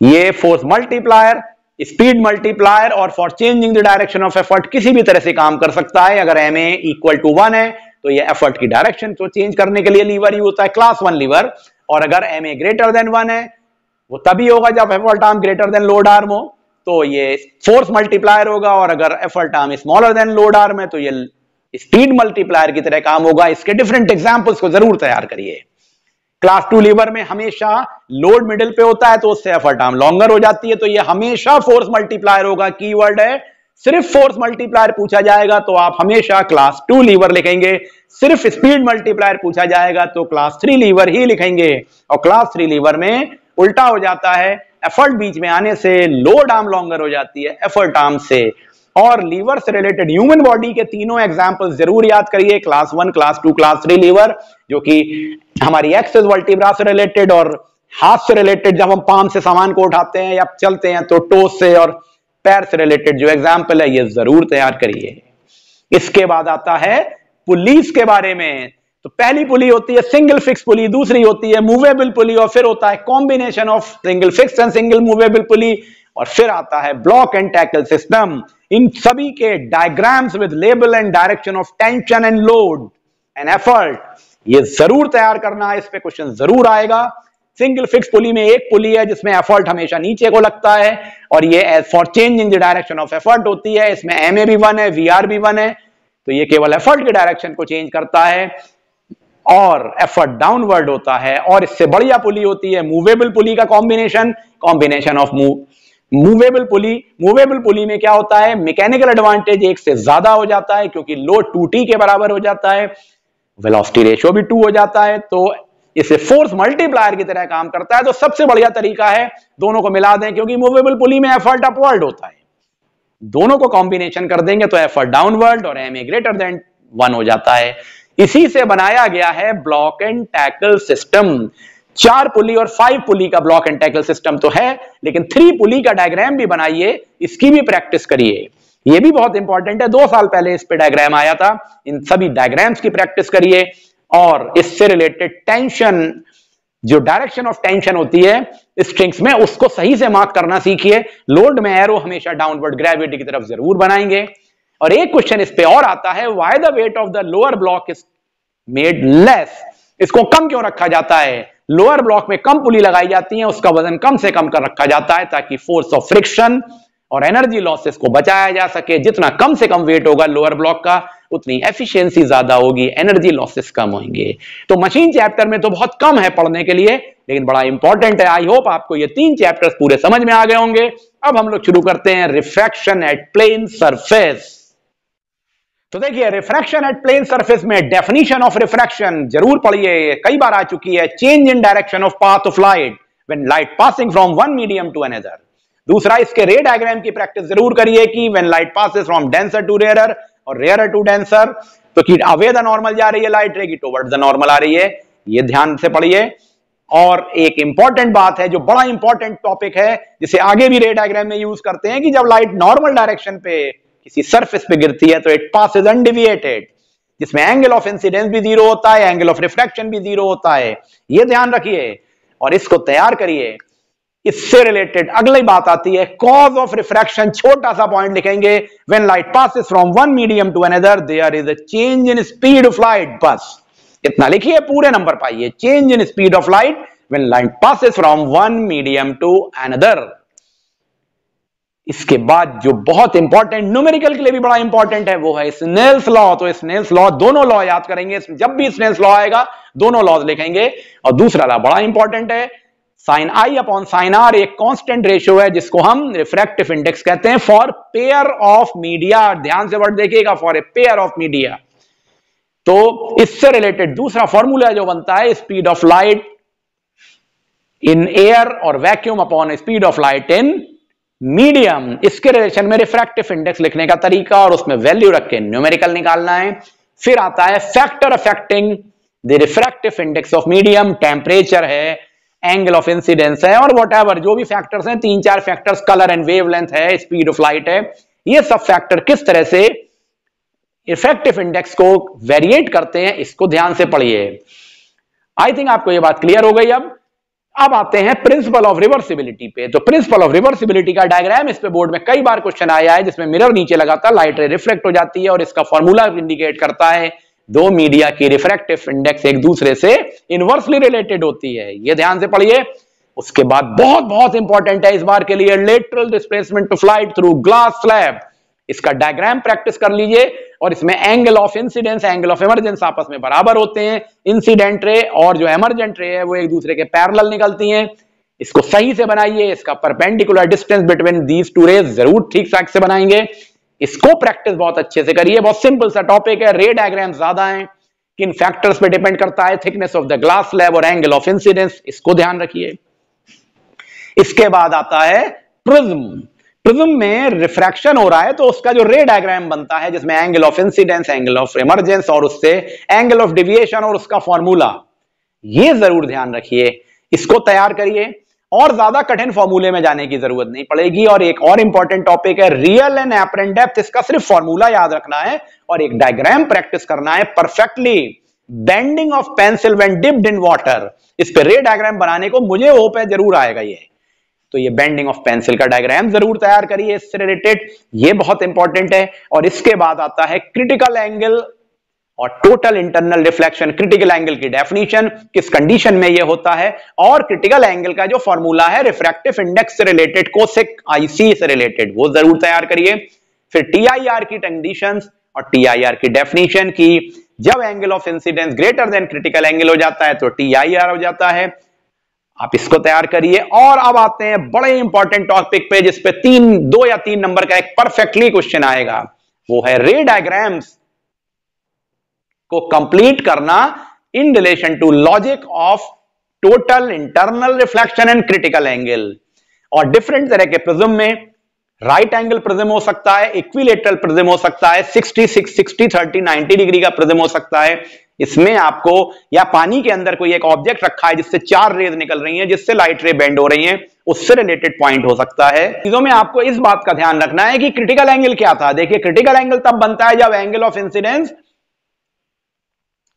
ये फोर्स मल्टीप्लायर स्पीड मल्टीप्लायर और for changing the direction of effort किसी भी तरह से काम कर सकता है। अगर M A equal to one है तो ये एफर्ट की डायरेक्शन को चेंज करने के लिए लीवर ही होता है क्लास वन लीवर और अगर M A greater than one है, वो तभी होगा जब effort arm greater than load arm हो तो ये फोर्स मल्टीप्लायर होगा और अगर effort arm smaller than load arm है तो ये स्पीड मल्टीप्लायर की तरह काम होगा। इसके डिफरेंट एग्जाम्पल्स को ज़रूर तैयार करिए। क्लास टू लीवर में हमेशा लोड मिडिल पे होता है तो उससे एफर्ट आर्म लॉन्गर हो जाती है तो ये हमेशा फोर्स मल्टीप्लायर होगा। कीवर्ड है सिर्फ़ फोर्स मल्टीप्लायर पूछा जाएगा तो आप हमेशा क्लास टू लीवर लिखेंगे। सिर्फ़ स्पीड मल्टीप्लायर पूछा जाएगा तो क्लास थ्री लीवर ही लिखेंगे। और क्लास थ्री लीवर में उल्टा हो जाता है। एफर्ट बीच में आने से लोड आर्म लॉन्गर हो जाती है, एफर्ट आर्म से। और लीवर से रिलेटेड ह्यूमन बॉडी के तीनों एग्ज़ाम्पल ज़रूर याद करिए। Class one, class two, class three lever, जो कि हमारी एक्सेस वर्टिब्रा से रिलेटेड और हाथ से रिलेटेड जब हम पाम से सामान को उठाते हैं या चलते हैं तो टोस से और पैर से रिलेटेड जो एग्ज़ाम्पल है, ये ज़रूर तैयार करिए। इसके बाद आता है पुलिस के बारे में। तो पहली पुली होती है सिंगल फिक्स पुली, दूसरी होती है मूवेबल पुली और फिर होता है combination of single fix and single movable pulley और फिर आता है ब्लॉक एंड टैकल सिस्टम इन सभी के diagrams with label and direction of tension and load and effort ये ज़रूर तैयार करना है, इस पे क्वेश्चन ज़रूर आएगा। सिंगल फिक्स पुली में एक पुली है जिसमें एफर्ट हमेशा नीचे को लगता है और ये for changing the direction of effort होती है। इसमें एम ए भी वन है वी आर भी वन है। तो ये केवल एफर्ट के डायरेक्शन को चेंज करता है और एफर्ट डाउनवर्ड होता है और इससे बढ़िया पुली होती है मूवेबल पुली का combination combination of move movable pulley movable pulley में क्या होता है? मैकेनिकल एडवांटेज एक से ज़्यादा हो जाता है क्योंकि लोड टू टी के बराबर हो जाता है। वेलोसिटी रेशियो भी टू हो जाता है। तो इसे फोर्स मल्टीप्लायर की तरह काम करता है तो सबसे बढ़िया तरीका है, दोनों को मिला दें, क्योंकि मूवेबल पुली में एफर्ट अपवर्ड होता है। दोनों को कॉम्बिनेशन कर देंगे तो एफर्ट डाउनवर्ड और M A greater than one हो जाता है। इसी से बनाया गया है ब्लॉक एंड टैकल सिस्टम चार पुली और फाइव पुली का ब्लॉक एंड टैकल सिस्टम तो है, लेकिन थ्री पुली का डायग्राम भी बनाइए, इसकी भी प्रैक्टिस करिए। ये भी बहुत इंपॉर्टेंट है, दो साल पहले इस पे डायग्राम आया था। इन सभी डायग्राम्स की प्रैक्टिस करिए। और इससे रिलेटेड टेंशन जो डायरेक्शन ऑफ़ टेंशन होती है स्ट्रिंग्स में उसको सही से मार्क करना सीखिए। लोड में एरो हमेशा डाउनवर्ड ग्रेविटी की तरफ़ ज़रूर बनाएँगे। और एक क्वेश्चन इस पे और आता है why the weight of the lower block is made less इसको कम क्यों रखा जाता है? लोअर ब्लॉक में कम पुली लगाई जाती है, उसका वज़न कम से कम कर रखा जाता है ताकि फोर्स ऑफ़ फ्रिक्शन और एनर्जी लॉसेस को बचाया जा सके। जितना कम से कम वेट होगा लोअर ब्लॉक का उतनी एफिशिएंसी ज़्यादा होगी एनर्जी लॉसेस कम होंगे। तो मशीन चैप्टर में तो बहुत कम है पढ़ने के लिए, लेकिन बड़ा इंपॉर्टेंट है। आई होप आपको ये तीन चैप्टर्स पूरे समझ में आ गए होंगे। अब हम लोग शुरू करते हैं रिफ्रैक्शन एट प्लेन सरफेस तो देखिए रिफ्रैक्शन एट प्लेन सरफेस में डेफिनेशन ऑफ़ रिफ्रैक्शन ज़रूर पढ़िए। कई बार आ चुकी है। Change in direction of path of light when light passing from one medium to another दूसरा, इसके रे डायग्राम की प्रैक्टिस ज़रूर करिए कि when light passes from denser to rare और रेयर टू डेंसर तो कि अवे द नॉर्मल जा रही है लाइट रे की टुवर्ड्स द नॉर्मल आ रही है, ये ध्यान से पढ़िए। और एक इंपॉर्टेंट बात है, जो बड़ा इंपॉर्टेंट टॉपिक है, जिसे आगे भी रे डायग्राम में यूज़ करते हैं कि जब लाइट नॉर्मल डायरेक्शन पे किसी सरफेस पे गिरती है तो इट पास इज़ अनडिविएटेड जिसमें एंगल ऑफ़ इंसिडेंस भी ज़ीरो होता है एंगल ऑफ़ रिफ्लेक्शन भी ज़ीरो होता है। ये ध्यान रखिए और इसको तैयार करिए। इससे रिलेटेड अगली बात आती है कॉज ऑफ़ रिफ्रैक्शन छोटा सा पॉइंट लिखेंगे when light passes from one medium to another there is a change in speed of light बस, इतना लिखिए, पूरे नंबर पाइए। Change in speed of light when light passes from one medium to another इसके बाद जो बहुत इंपॉर्टेंट न्यूमेरिकल के लिए भी बड़ा इंपॉर्टेंट है, वो है स्नेल्स लॉ तो स्नेल्स लॉ दोनों लॉ याद करेंगे। जब भी स्नेल्स लॉ आएगा, दोनों लॉज लिखेंगे। और दूसरा लॉ बड़ा इंपॉर्टेंट है sine I upon sine R एक कांस्टेंट रेशियो है, जिसको हम रिफ्रैक्टिव इंडेक्स कहते हैं फॉर पेयर ऑफ़ मीडिया ध्यान से वर्ड देखिएगा for a pair of media तो इससे रिलेटेड दूसरा फॉर्मूला जो बनता है speed of light in air और vacuum upon speed of light in medium इसके रिलेशन में रिफ्रैक्टिव इंडेक्स लिखने का तरीका और उसमें वैल्यू रख के न्यूमेरिकल निकालना है। फिर आता है factor affecting the refractive index of medium temperature है एंगल ऑफ़ इंसिडेंस है और वट जो भी फैक्टर्स हैं, तीन चार factors colour and wavelength है स्पीड ऑफ़ लाइट है, ये सब फैक्टर किस तरह से इफ़ेक्टिव इंडेक्स को वेरिएट करते हैं, इसको ध्यान से पढ़िए। आई थिंक आपको ये बात क्लियर हो गई अब। अब आते हैं प्रिंसिपल ऑफ़ रिवर्सिबिलिटी पे। तो प्रिंसिपल ऑफ़ रिवर्सिबिलिटी का डायग्राम इस पे बोर्ड में कई बार क्वेश्चन आया है, जिसमें मिरर नीचे लगाता है लाइट रे रिफ्लेक्ट हो जाती है और इसका फॉर्मूला इंडिकेट करता है। दो मीडिया की रिफ्रैक्टिव इंडेक्स एक दूसरे से इनवर्सली रिलेटेड होती है। ये ध्यान से पढ़िए। उसके बाद बहुत बहुत इंपॉर्टेंट है इस बार के लिए। Lateral displacement to flight through glass slab इसका डायग्राम प्रैक्टिस कर लीजिए और इसमें angle of incidence angle of emergence आपस में बराबर होते हैं। इंसिडेंट रे और जो एमरजेंट रे है, वो एक दूसरे के पैरेलल निकलती हैं। इसको सही से बनाइए। इसका perpendicular distance between these two rays ज़रूर ठीक ठाक से बनाएँगे। इसको प्रैक्टिस बहुत अच्छे से करिए। बहुत सिंपल सा टॉपिक है। रे डायग्राम ज़्यादा है, किन फैक्टर्स पे डिपेंड करता है thickness of the glass slab और एंगल ऑफ़ इंसिडेंस इसको ध्यान रखिए। इसके बाद आता है प्रिज्म। प्रिज्म में रिफ्रैक्शन हो रहा है तो उसका जो रे डायग्राम बनता है, जिसमें angle of incidence angle of emergence और उससे एंगल ऑफ़ डिविएशन और उसका फॉर्मूला ये ज़रूर ध्यान रखिए। इसको तैयार करिए। और ज़्यादा कठिन फॉर्मूले में जाने की ज़रूरत नहीं पड़ेगी। और एक और इंपॉर्टेंट टॉपिक है रियल एंड एपरेंट डेप्थ इसका सिर्फ़ फॉर्मूला याद रखना है और एक डायग्राम प्रैक्टिस करना है perfectly bending of pencil when dipped in water इस पर रे डायग्राम बनाने को मुझे होप है, ज़रूर आएगा ये। तो ये बेंडिंग ऑफ़ पेंसिल का डायग्राम ज़रूर तैयार करिए, इससे रिलेटेड ये बहुत इंपॉर्टेंट है और इसके बाद आता है क्रिटिकल एंगल और total internal reflection critical angle की डेफिनेशन किस कंडीशन में ये होता है, और क्रिटिकल एंगल का जो फॉर्मूला है रिफ्रैक्टिव इंडेक्स से रिलेटेड कोसिक आईसी से रिलेटेड वो ज़रूर तैयार करिए। फिर टीआईआर की कंडीशन और टीआईआर की डेफिनेशन की। जब angle of incidence greater than critical angle हो जाता है तो टीआईआर हो जाता है। आप इसको तैयार करिए। और अब आते हैं बड़े इंपॉर्टेंट टॉपिक पे, जिसपे तीन, दो या तीन नंबर का एक परफेक्टली क्वेश्चन आएगा। वो है रे डायग्राम्स को कंप्लीट करना in relation to logic of total internal reflection and critical angle और डिफरेंट तरह के प्रिज्म में राइट एंगल प्रिज्म हो सकता है इक्विलेटरल प्रिज्म हो सकता है 60 60 30 90 डिग्री का प्रिज्म हो सकता है। इसमें आपको या पानी के अंदर कोई एक ऑब्जेक्ट रखा है जिससे चार रेज निकल रही हैं, जिससे लाइट रे बेंड हो रही हैं, उससे रिलेटेड पॉइंट हो सकता है। चीज़ों में आपको इस बात का ध्यान रखना है कि क्रिटिकल एंगल क्या था। देखिए क्रिटिकल एंगल तब बनता है जब angle of incidence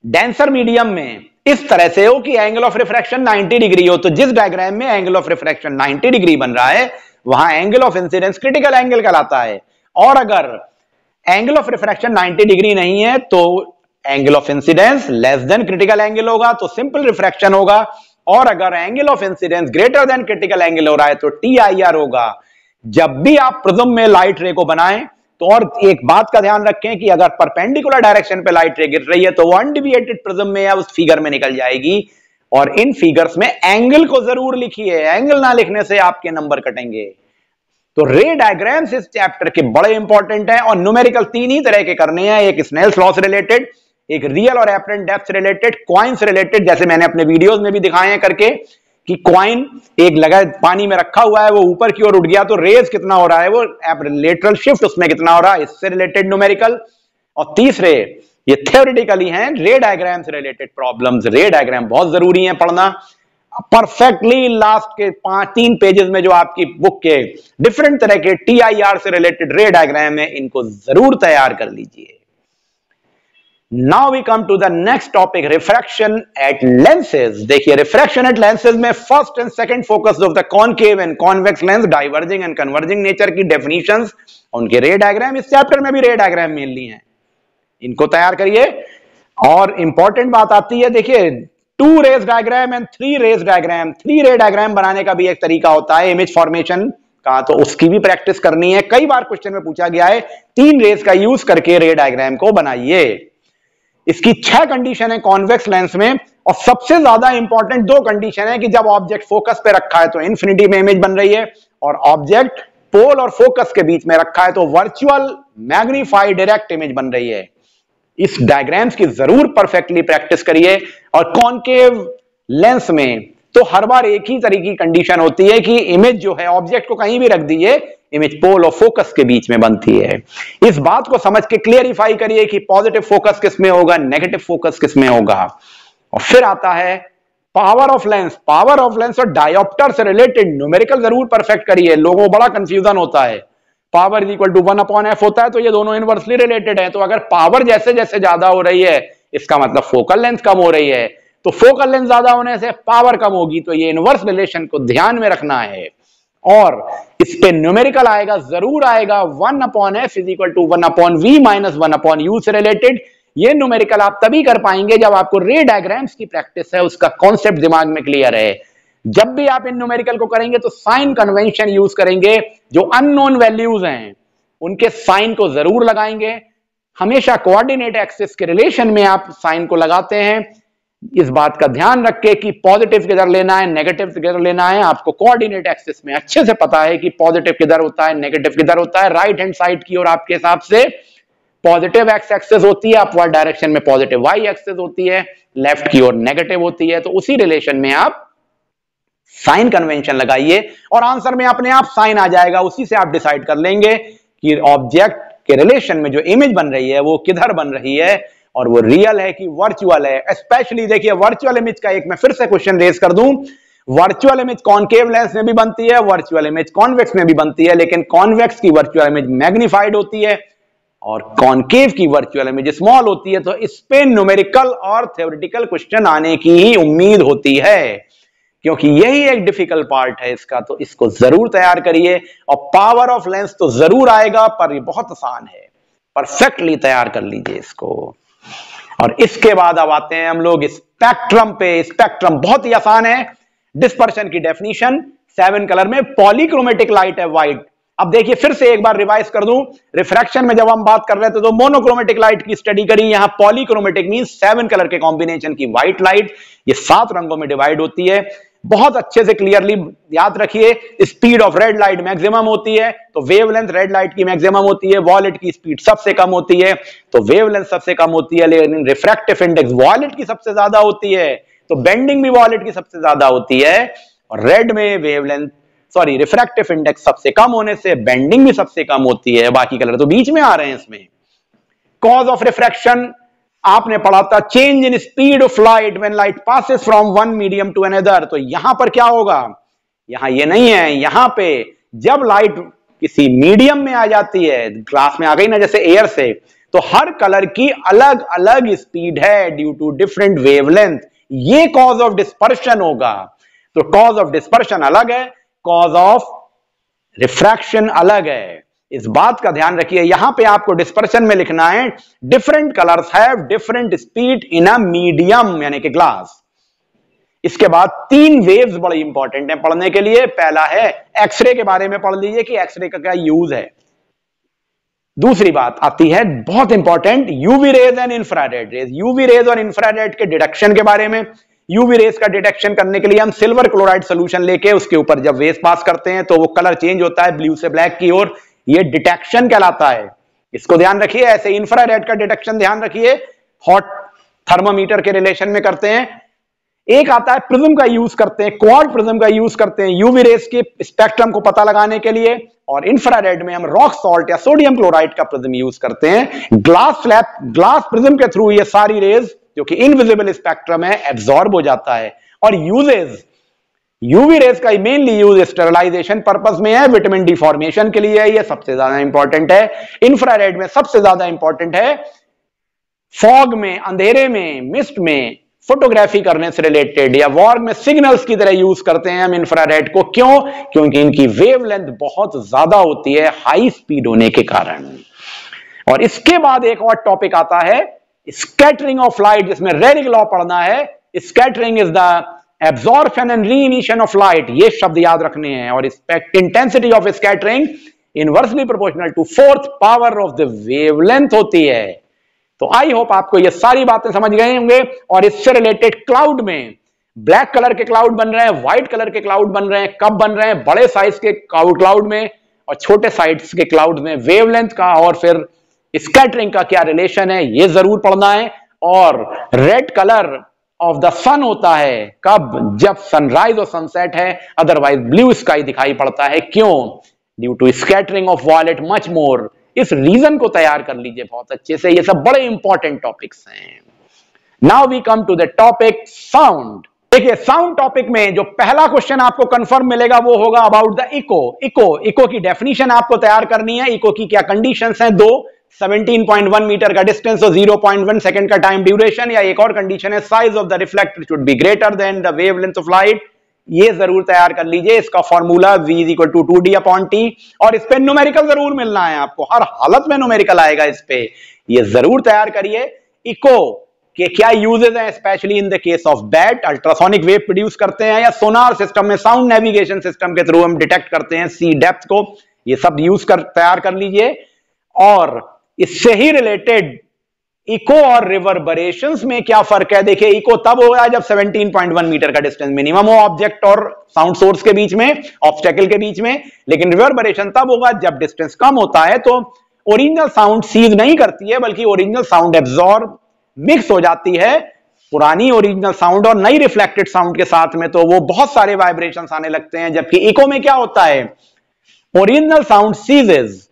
denser medium में इस तरह से हो कि एंगल ऑफ़ रिफ्रैक्शन 90 डिग्री हो। तो जिस डायग्राम में एंगल ऑफ़ रिफ्रैक्शन 90 डिग्री बन रहा है, वहाँ angle of incidence critical angle कहलाता है। और अगर एंगल ऑफ़ रिफ्रैक्शन 90 डिग्री नहीं है तो angle of incidence less than critical angle होगा तो सिंपल रिफ्रैक्शन होगा। और अगर angle of incidence greater than critical angle हो रहा है तो टी आई आर होगा। जब भी आप प्रिज्म में लाइट रे को बनाएँ तो और एक बात का ध्यान रखें कि अगर परपेंडिकुलर डायरेक्शन पे लाइट रे गिर रही है तो वो अनडिविएटेड प्रिज्म में या उस फिगर में निकल जाएगी। और इन फिगर्स में एंगल को ज़रूर लिखिए। एंगल ना लिखने से आपके नंबर कटेंगे। तो रे डायग्राम्स इस चैप्टर के बड़े इंपॉर्टेंट हैं और न्यूमेरिकल तीन ही तरह के करने हैं। एक स्नेल्स लॉ से रिलेटेड एक रियल और apparent depth related coins related जैसे मैंने अपने वीडियोस में भी दिखाए हैं करके। कि क्वाइन एक लगा, पानी में रखा हुआ है, वो ऊपर की ओर उठ गया तो रेज कितना हो रहा है, वो लेटरल शिफ्ट उसमें कितना हो रहा है, इससे रिलेटेड न्यूमेरिकल और तीसरे, ये थ्योरिटिकली हैं रे डायग्राम से रिलेटेड प्रॉब्लम्स रे डायग्राम बहुत ज़रूरी है पढ़ना। परफेक्टली लास्ट के पाँच, तीन पेजेस में जो आपकी बुक के डिफरेंट तरह के टीआईआर से रिलेटेड रे डायग्राम है, इनको ज़रूर तैयार कर लीजिए। Now we come to the next topic refraction at lenses देखिए रिफ्रैक्शन एट लेंसेज में first and second focus of the concave and convex lens diverging and converging nature की डेफिनेशंस उनके रे डायग्राम इस चैप्टर में भी रे diagram mainly हैं। इनको तैयार करिए। और इंपॉर्टेंट बात आती है, देखिए two rays diagram and three rays diagram three ray diagram बनाने का भी एक तरीका होता है इमेज फॉर्मेशन का तो उसकी भी प्रैक्टिस करनी है। कई बार क्वेश्चन में पूछा गया है, तीन रेस का यूज़ करके रे डायग्राम को बनाइए। इसकी छह कंडीशन है कॉन्वेक्स लेंस में, और सबसे ज़्यादा इंपॉर्टेंट दो कंडीशन है कि जब ऑब्जेक्ट फोकस पे रखा है तो इन्फिनिटी में इमेज बन रही है, और ऑब्जेक्ट पोल और फोकस के बीच में रखा है तो वर्चुअल मैग्नीफाइड डायरेक्ट इमेज बन रही है। इस डायग्राम्स की ज़रूर परफेक्टली प्रैक्टिस करिए, और कॉन्केव लेंस में तो हर बार एक ही तरह की कंडीशन होती है कि इमेज जो है ऑब्जेक्ट को कहीं भी रख दीजिए इमेज पोल और फोकस के बीच में बनती है। इस बात को समझ के क्लियरिफाई करिए कि पॉजिटिव फोकस किसमें होगा नेगेटिव फोकस किसमें होगा। और फिर आता है power of lens power of lens और डायोप्टर से रिलेटेड न्यूमेरिकल ज़रूर परफेक्ट करिए। लोगों को बड़ा कंफ्यूजन होता है। Power is equal to one upon F होता है तो ये दोनों इनवर्सली रिलेटेड है। तो अगर पावर जैसे जैसे ज़्यादा हो रही है, इसका मतलब फोकल लेंथ कम हो रही है। तो फोकल लेंथ ज़्यादा होने से पावर कम होगी तो ये इनवर्स रिलेशन को ध्यान में रखना है। और इस पे न्यूमेरिकल आएगा, ज़रूर आएगा। One upon F is equal to one upon V minus one upon U से रिलेटेड ये न्यूमेरिकल आप तभी कर पाएँगे जब आपको रे डायग्राम्स की प्रैक्टिस है, उसका कॉन्सेप्ट दिमाग में क्लियर है। जब भी आप इन न्यूमेरिकल को करेंगे तो साइन कन्वेंशन यूज़ करेंगे, जो अननोन वैल्यूज़ हैं, उनके साइन को ज़रूर लगाएँगे। हमेशा कोऑर्डिनेट एक्सिस के रिलेशन में आप साइन को लगाते हैं। इस बात का ध्यान रखें कि पॉजिटिव किधर लेना है नेगेटिव किधर लेना है, आपको कोऑर्डिनेट एक्सिस में अच्छे से पता है कि पॉजिटिव किधर होता है नेगेटिव किधर होता है राइट हैंड साइड की और आपके हिसाब से पॉजिटिव एक्स एक्सेस होती है अपवर्ड डायरेक्शन में पॉजिटिव वाई एक्सेस होती है लेफ़्ट की ओर नेगेटिव होती है तो उसी रिलेशन में आप साइन कन्वेंशन लगाइए और आंसर में अपने आप साइन आ जाएगा, उसी से आप डिसाइड कर लेंगे कि ऑब्जेक्ट के रिलेशन में जो इमेज बन रही है, वो किधर बन रही है और वो रियल है कि वर्चुअल है। स्पेशली देखिए वर्चुअल इमेज का एक मैं फिर से क्वेश्चन रेज कर दूँ। वर्चुअल इमेज कॉनकेव लेंस में भी बनती है वर्चुअल इमेज कॉन्वेक्स में भी बनती है, लेकिन कॉन्वेक्स की वर्चुअल इमेज मैग्निफाइड होती है और कॉनकेव की वर्चुअल इमेज स्मॉल होती है तो इस पे न्यूमेरिकल और थ्योरेटिकल क्वेश्चन आने की ही उम्मीद होती है। क्योंकि यही एक डिफ़िकल्ट पार्ट है इसका तो इसको ज़रूर तैयार करिए और पावर ऑफ़ लेंस तो ज़रूर आएगा, पर ये बहुत आसान है। परफेक्टली तैयार कर लीजिए इसको। और इसके बाद अब आते हैं हम लोग स्पेक्ट्रम पे। स्पेक्ट्रम बहुत ही आसान है। डिस्पर्शन की डेफिनेशन, सेवन कलर में पॉलीक्रोमेटिक लाइट है व्हाइट अब देखिए, फिर से एक बार रिवाइज कर दूँ। रिफ्रैक्शन में जब हम बात कर रहे थे तो मोनोक्रोमेटिक लाइट की स्टडी करी। यहाँ पॉलीक्रोमेटिक मीन सेवन कलर के कॉम्बिनेशन की व्हाइट लाइट ये सात रंगों में डिवाइड होती है। बहुत अच्छे से क्लियरली याद रखिए speed of red light maximum होती है तो वेवलेंथ रेड लाइट की मैक्सिमम होती है वॉलेट की स्पीड सबसे कम होती है तो वेवलेंथ सबसे कम होती है, लेकिन रिफ्रैक्टिव इंडेक्स वॉलेट की सबसे ज़्यादा होती है तो बेंडिंग भी वॉलेट की सबसे ज़्यादा होती है, और रेड में वेवलेंथ सॉरी रिफ्रैक्टिव इंडेक्स सबसे कम होने से बेंडिंग भी सबसे कम होती है, बाकी कलर तो बीच में आ रहे हैं इसमें। कॉज ऑफ़ रिफ्रैक्शन आपने पढ़ा था change in speed of light when light passes from one medium to another तो यहाँ पर क्या होगा? यहाँ ये नहीं है, यहाँ पे जब लाइट किसी मीडियम में आ जाती है ग्लास में आ गई ना जैसे एयर से तो हर कलर की अलग अलग स्पीड है ड्यू टू डिफरेंट वेवलेंथ ये कॉज ऑफ़ डिस्पर्शन होगा। तो कॉज ऑफ़ डिस्पर्शन अलग है कॉज ऑफ़ रिफ्रैक्शन अलग है। इस बात का ध्यान रखिए, यहाँ पे आपको डिस्पर्शन में लिखना है different colours have different speed in a medium यानी कि ग्लास इसके बाद तीन वेव्स बड़े इंपॉर्टेंट हैं पढ़ने के लिए। पहला है एक्सरे के बारे में पढ़ लीजिए कि एक्सरे का क्या यूज़ है। दूसरी बात आती है, बहुत important UV rays and infrared rays UV rays और इंफ्रारेड के डिटेक्शन के बारे में। यूवी रेज का डिटेक्शन करने के लिए हम सिल्वर क्लोराइड सोल्यूशन लेके उसके ऊपर जब वेव पास करते हैं तो वो कलर चेंज होता है ब्लू से ब्लैक की ओर। ये डिटेक्शन कहलाता है। इसको ध्यान रखिए, ऐसे इंफ्रारेड का डिटेक्शन ध्यान रखिए। हॉट थर्मोमीटर के रिलेशन में करते हैं। एक आता है प्रिज्म का यूज़ करते हैं क्वाड प्रिज्म का यूज़ करते हैं यूवी रेस के स्पेक्ट्रम को पता लगाने के लिए। और इंफ्रारेड में हम रॉक सॉल्ट या सोडियम क्लोराइड का प्रिज्म यूज़ करते हैं। ग्लास फ्लैप ग्लास प्रिज्म के थ्रू ये सारी रेज जो कि इनविजिबल स्पेक्ट्रम है एब्जॉर्ब हो जाता है। और यूजेज यूवी रेस का मेनली यूज़ स्टेरलाइजेशन पर्पज में है विटामिन डी फॉर्मेशन के लिए है, ये सबसे ज़्यादा इंपॉर्टेंट है। इंफ्रारेड में सबसे ज़्यादा इंपॉर्टेंट है। फॉग में, अंधेरे में मिस्ट में फोटोग्राफी करने से रिलेटेड या वॉर में सिग्नल्स की तरह यूज़ करते हैं हम इंफ्रारेड को। क्यों? क्योंकि इनकी वेवलेंथ बहुत ज़्यादा होती है हाई स्पीड होने के कारण। और इसके बाद एक और टॉपिक आता है स्कैटरिंग ऑफ़ लाइट जिसमें रेडिक लॉ पढ़ना है। Scattering is the absorption and re of light ये शब्द याद रखने हैं, और intensity of scattering inversely proportional to fourth power of the wavelength होती है। तो आई होप आपको ये सारी बातें समझ गए होंगे, और इससे रिलेटेड क्लाउड में ब्लैक कलर के क्लाउड बन रहे हैं व्हाइट कलर के क्लाउड बन रहे हैं, कब बन रहे हैं, बड़े साइज़ के क्लाउड में, और छोटे साइज़ के क्लाउड में वेवलेंथ का, और फिर स्कैटरिंग का क्या रिलेशन है, ये ज़रूर पढ़ना है, और red colour of the sun होता है। कब? जब सनराइज और सनसेट है अदरवाइज़ ब्लू स्काई दिखाई पड़ता है। क्यों? Due to scattering of violet much more इस रीजन को तैयार कर लीजिए बहुत अच्छे से। ये सब बड़े इंपॉर्टेंट टॉपिक्स हैं। Now we come to the topic sound देखिए साउंड टॉपिक में जो पहला क्वेश्चन आपको कंफर्म मिलेगा वो होगा about the echo echo echo की डेफिनेशन आपको तैयार करनी है। इको की क्या कंडीशंस हैं? दो 17.1 मीटर का डिस्टेंस और 0.1 सेकंड का टाइम ड्यूरेशन। या एक और कंडीशन है size of the reflector should be greater than the wavelength of light ये ज़रूर तैयार कर लीजिए, इसका formula v is equal to two D upon T और इस पे न्यूमेरिकल ज़रूर मिलना है आपको, हर हालत में न्यूमेरिकल आएगा इस पे। ये ज़रूर तैयार करिए। इको के क्या यूजेस हैं specially in the case of bat ultrasonic wave produce करते हैं या सोनार सिस्टम में साउंड नेविगेशन सिस्टम के थ्रू हम डिटेक्ट करते हैं सी डेप्थ को। ये सब यूज़ कर, तैयार कर लीजिए। और इससे ही रिलेटेड इको और रिवर्बरेशन में क्या फ़र्क है? देखिए इको तब होगा जब 17.1 मीटर का डिस्टेंस मिनिमम हो ऑब्जेक्ट और साउंड सोर्स के बीच में ऑब्स्टेकल के बीच में, लेकिन रिवर्बरेशन तब होगा जब डिस्टेंस कम होता है तो ओरिजिनल साउंड सीज नहीं करती है, बल्कि ओरिजिनल साउंड एब्जॉर्ब मिक्स हो जाती है पुरानी ओरिजिनल साउंड और नई रिफ्लेक्टेड साउंड के साथ में तो वो बहुत सारे वाइब्रेशन आने लगते हैं, जबकि इको में क्या होता है? Original sound ceases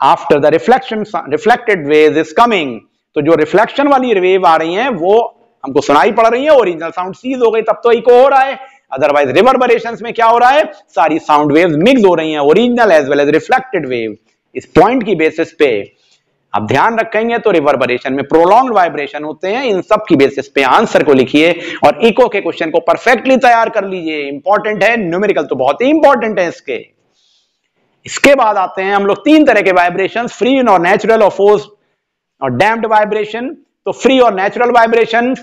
after the reflection reflected wave is coming तो जो रिफ्लेक्शन वाली वेव आ रही है, वो हमको सुनाई पड़ रही है ओरिजिनल साउंड सीज हो गई, तब तो इको हो रहा है अदरवाइज़ रिवर्बरेशन में क्या हो रहा है? सारी साउंड वेव मिक्स हो रही हैं original as well as reflected wave इस पॉइंट की बेसिस पे आप ध्यान रखेंगे तो रिवर्बरेशन में प्रोलॉन्ग वाइब्रेशन होते हैं, इन सब की बेसिस पे आंसर को लिखिए और इको के क्वेश्चन को परफेक्टली तैयार कर लीजिए। इंपॉर्टेंट है न्यूमेरिकल तो बहुत ही इंपॉर्टेंट है इसके। इसके बाद आते हैं, हम लोग तीन तरह के वाइब्रेशन फ्री और नेचुरल और फोर्स और डैम्ड वाइब्रेशन तो फ्री और नेचुरल वाइब्रेशन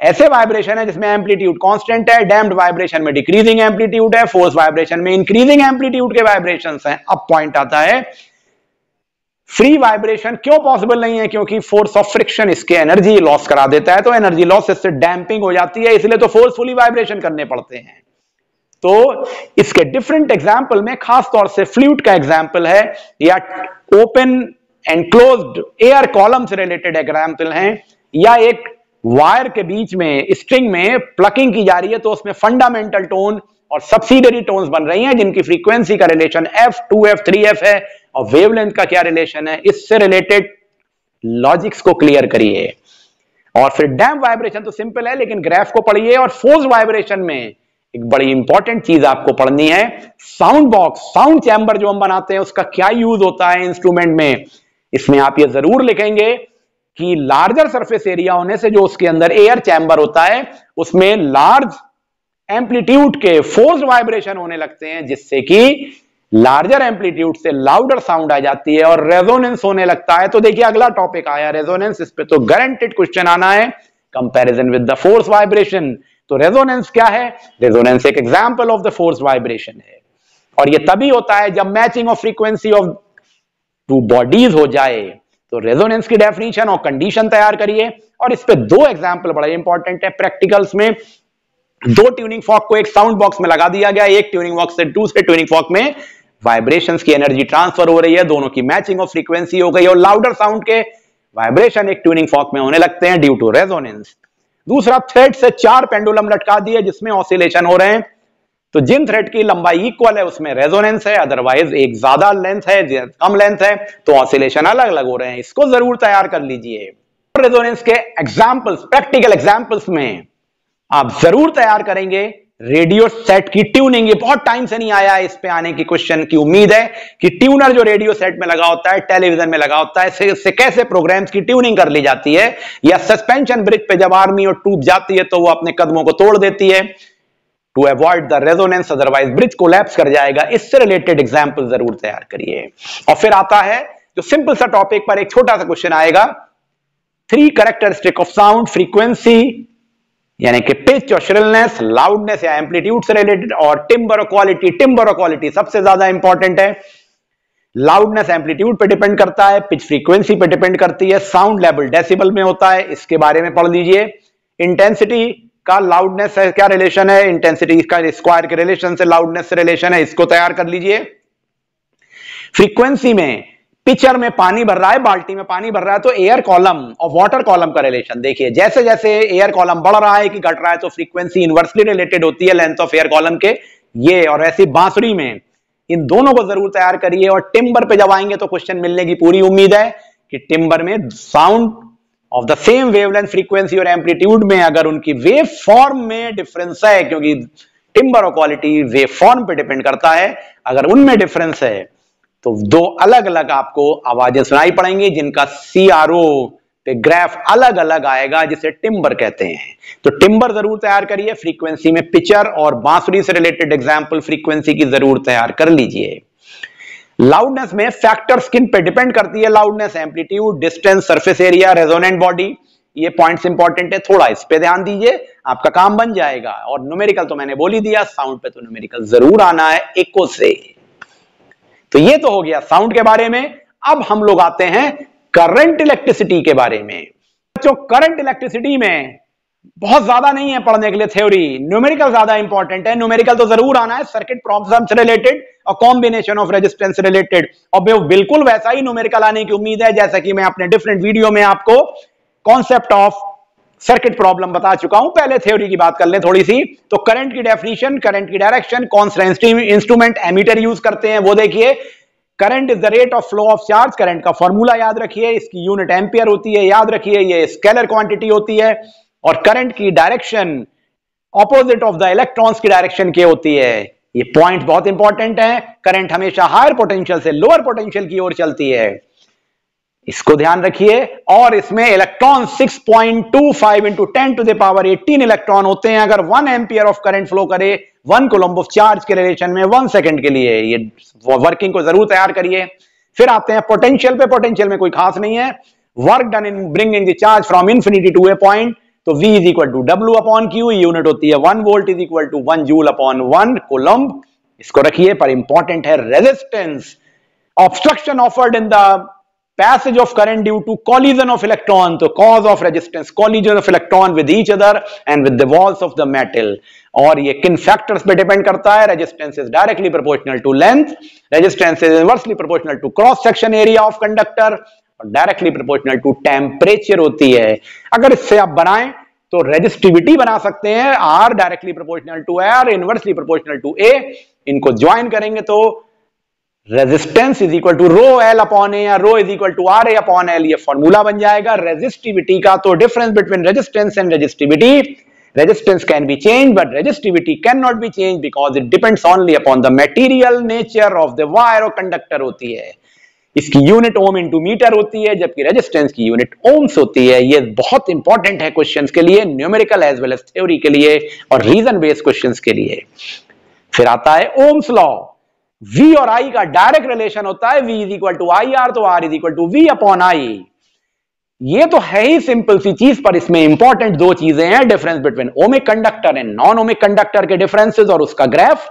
ऐसे वाइब्रेशन है जिसमें एम्पलीट्यूड कांस्टेंट है डैम्ड वाइब्रेशन में डिक्रीजिंग एम्पलीट्यूड है फोर्स वाइब्रेशन में इंक्रीजिंग एम्पलीट्यूड के वाइब्रेशन हैं, अब पॉइंट आता है फ्री वाइब्रेशन क्यों पॉसिबल नहीं है? क्योंकि फोर्स ऑफ़ फ्रिक्शन इसके एनर्जी लॉस करा देता है तो एनर्जी लॉस इससे डैम्पिंग हो जाती है, इसलिए तो फोर्सफुली वाइब्रेशन करने पड़ते हैं। तो इसके डिफरेंट एग्ज़ाम्पल में खास तौर से फ्लूट का एग्ज़ाम्पल है या open and closed air column से रिलेटेड एग्ज़ाम्पल हैं, या एक वायर के बीच में स्ट्रिंग में प्लकिंग की जा रही है तो उसमें फंडामेंटल टोन और सब्सिडरी टोन्स बन रही हैं, जिनकी फ्रीक्वेंसी का relation F two F three F है, और वेवलेंथ का क्या रिलेशन है, इससे रिलेटेड लॉजिक्स को क्लियर करिए। और फिर डैम वाइब्रेशन तो सिंपल है, लेकिन ग्राफ को पढ़िए और फोर्स वाइब्रेशन में एक बड़ी इंपॉर्टेंट चीज़ आपको पढ़नी है। साउंड बॉक्स साउंड चैम्बर जो हम बनाते हैं, उसका क्या यूज़ होता है इंस्ट्रूमेंट में? इसमें आप ये ज़रूर लिखेंगे कि लार्जर सरफेस एरिया होने से जो उसके अंदर एयर चैम्बर होता है, उसमें लार्ज एम्पलीट्यूड के फोर्स वाइब्रेशन होने लगते हैं, जिससे कि लार्जर एम्पलीट्यूड से लाउडर साउंड आ जाती है और रेजोनेंस होने लगता है। तो देखिए, अगला टॉपिक आया। रेजोनेंस इस पे तो गारंटेड क्वेश्चन आना है। Comparison with the force vibration तो रेजोनेंस क्या है? रेजोनेंस एक example of the force vibration है। और ये तभी होता है जब matching of frequency of two bodies हो जाए। तो रेजोनेंस की डेफिनेशन और कंडीशन तैयार करिए। और इस पे दो एग्जांपल बड़े इंपॉर्टेंट है। प्रैक्टिकल्स में दो ट्यूनिंग फॉक को एक साउंड बॉक्स में लगा दिया गया। एक ट्यूनिंग बॉक्स से दूसरे ट्यूनिंग फॉक में वाइब्रेशन की एनर्जी ट्रांसफ़र हो रही है। दोनों की मैचिंग ऑफ़ फ्रीक्वेंसी हो गई और लाउडर साउंड के वाइब्रेशन एक ट्यूनिंग फॉक में होने लगते हैं ड्यू टू रेजोनेंस दूसरा थ्रेड से चार पेंडुलम लटका दिए जिसमें ऑसिलेशन हो रहे हैं। तो जिन थ्रेड की लंबाई इक्वल है, उसमें रेजोनेंस है अदरवाइज़ एक ज़्यादा लेंथ है कम लेंथ है तो ऑसिलेशन अलग अलग हो रहे हैं। इसको ज़रूर तैयार कर लीजिए। रेजोनेंस के एग्जाम्पल्स प्रैक्टिकल एग्जाम्पल्स में आप ज़रूर तैयार करेंगे। रेडियो सेट की ट्यूनिंग, ये बहुत टाइम से नहीं आया इस पे आने की क्वेश्चन की उम्मीद है कि ट्यूनर जो रेडियो सेट में लगा होता है, टेलीविज़न में लगा होता है इससे कैसे प्रोग्राम्स की ट्यूनिंग कर ली जाती है? या सस्पेंशन ब्रिज पे जब आर्मी और टूब जाती है तो वो अपने कदमों को तोड़ देती है? To avoid the resonance otherwise bridge को कर जाएगा। इससे रिलेटेड एग्ज़ाम्पल ज़रूर तैयार करिए। और फिर आता है, जो सिंपल सा टॉपिक पर एक छोटा सा क्वेश्चन आएगा। Three characteristic of sound frequency यानी कि पिच और श्रिलनेस लाउडनेस या एम्पलीट्यूड से रिलेटेड और टिम्बर क्वालिटी टिम्बर क्वालिटी सबसे ज़्यादा इंपॉर्टेंट है। लाउडनेस एम्पलीट्यूड पे डिपेंड करता है पिच फ्रीक्वेंसी पे डिपेंड करती है साउंड लेवल डेसिबल में होता है, इसके बारे में पढ़ लीजिए। इंटेंसिटी का लाउडनेस है क्या रिलेशन है? इंटेंसिटी का स्क्वायर के रिलेशन से लाउडनेस से रिलेशन है, इसको तैयार कर लीजिए। फ्रीक्वेंसी में पिचर में पानी भर रहा है, बाल्टी में पानी भर रहा है तो एयर कॉलम और वाटर कॉलम का रिलेशन देखिए। जैसे जैसे एयर कॉलम बढ़ रहा है, कि घट रहा है तो फ्रीक्वेंसी इनवर्सली रिलेटेड होती है लेंथ ऑफ़ एयर कॉलम के। ये और ऐसी बांसुरी में इन दोनों को ज़रूर तैयार करिए और टिम्बर पे जब आएँगे तो क्वेश्चन मिलने की पूरी उम्मीद है कि टिम्बर में sound of the same wavelength frequency और एम्पलीट्यूड में अगर उनकी वेव फॉर्म में डिफरेंस है, क्योंकि टिम्बर और क्वालिटी वेव फॉर्म पे डिपेंड करता है, अगर उनमें डिफरेंस है तो दो अलग अलग आपको आवाज़ें सुनाई पड़ेंगी, जिनका सी सीआरओ पे ग्राफ अलग अलग आएगा, जिसे टिम्बर कहते हैं। तो टिम्बर ज़रूर तैयार करिए फ्रीक्वेंसी में पिचर और बांसुरी से रिलेटेड एग्ज़ाम्पल फ्रीक्वेंसी की ज़रूर तैयार कर लीजिए। लाउडनेस में फैक्टर स्किन पे डिपेंड करती है loudness amplitude distance surface area resonant body ये पॉइंट्स इंपॉर्टेंट है, थोड़ा इस पे ध्यान दीजिए, आपका काम बन जाएगा। और न्यूमेरिकल तो मैंने बोल दिया साउंड पे तो न्यूमेरिकल ज़रूर आना है इको से। तो ये तो हो गया साउंड के बारे में। अब हम लोग आते हैं करंट इलेक्ट्रिसिटी के बारे में। जो करंट इलेक्ट्रिसिटी में बहुत ज़्यादा नहीं है पढ़ने के लिए थ्योरी न्यूमेरिकल ज़्यादा इंपॉर्टेंट है। न्यूमेरिकल तो ज़रूर आना है। सर्किट प्रॉब्लम से रिलेटेड और कॉम्बिनेशन ऑफ़ रेजिस्टेंस रिलेटेड और बिल्कुल वैसा ही न्यूमेरिकल आने की उम्मीद है, जैसा कि मैं अपने डिफरेंट वीडियो में आपको कॉन्सेप्ट ऑफ़ सर्किट प्रॉब्लम बता चुका हूँ। पहले थ्योरी की बात कर ले थोड़ी सी। तो करंट की डेफिनेशन करंट की डायरेक्शन कौन सा इंस्ट्रूमेंट एमीटर यूज़ करते हैं वो देखिए। Current is the rate of flow of charge current का फॉर्मूला याद रखिए। इसकी यूनिट एम्पियर होती है, याद रखिए। ये स्केलर क्वांटिटी होती है। और करंट की direction opposite of the electrons की डायरेक्शन की होती है। ये पॉइंट बहुत इंपॉर्टेंट है। करंट हमेशा हायर पोटेंशियल से लोअर पोटेंशियल की ओर चलती है। इसको ध्यान रखिए। और इसमें electron 6.25 point two five into ten to the power eighteen electron होते हैं। अगर one ampere of current flow करे वन कोलम्ब ऑफ़ चार्ज के रिलेशन में वन सेकंड के लिए ये वर्किंग को ज़रूर तैयार करिए। फिर आते हैं पोटेंशियल पे। पोटेंशियल में कोई खास नहीं है। Work done in bring in charge from infinity to a point तो V is equal to W upon Q unit होती है। One volt is equal to one joule upon one coulomb इसको रखिए। पर इंपॉर्टेंट है resistance obstruction offered in the passage of current due to collision of electron तो cause of resistance, collision of electron with each other and with the walls of the metal. और ये किन factors पे depend करता है? Resistance is directly proportional to length resistance is inversely proportional to cross section area of conductor और directly proportional to temperature होती है। अगर इससे आप बनाएँ तो रेजिस्टिविटी बना सकते हैं। R directly proportional to R inversely proportional to A इनको ज्वाइन करेंगे तो resistance is equal to rho L upon A या rho is equal to R A upon L ये फॉर्मूला बन जाएगा रेजिस्टिविटी का तो difference between resistance and resistivity resistance can be changed, but resistivity cannot be changed because it depends only upon the material nature of the wire और conductor होती है। इसकी unit ohm into metre होती है, जबकि resistance की unit ohms होती है। ये बहुत इंपॉर्टेंट है क्वेश्चन के लिए numerical as well as theory के लिए और रीजन बेस्ड क्वेश्चन के लिए। फिर आता है ओम्स लॉ V और I का डायरेक्ट रिलेशन होता है, V is equal to I R तो R is equal to V upon I ये तो है ही सिंपल सी चीज़, पर इसमें इंपॉर्टेंट दो चीज़ें हैं difference between ohmic conductor and non ohmic conductor के डिफरेंसेस और उसका ग्राफ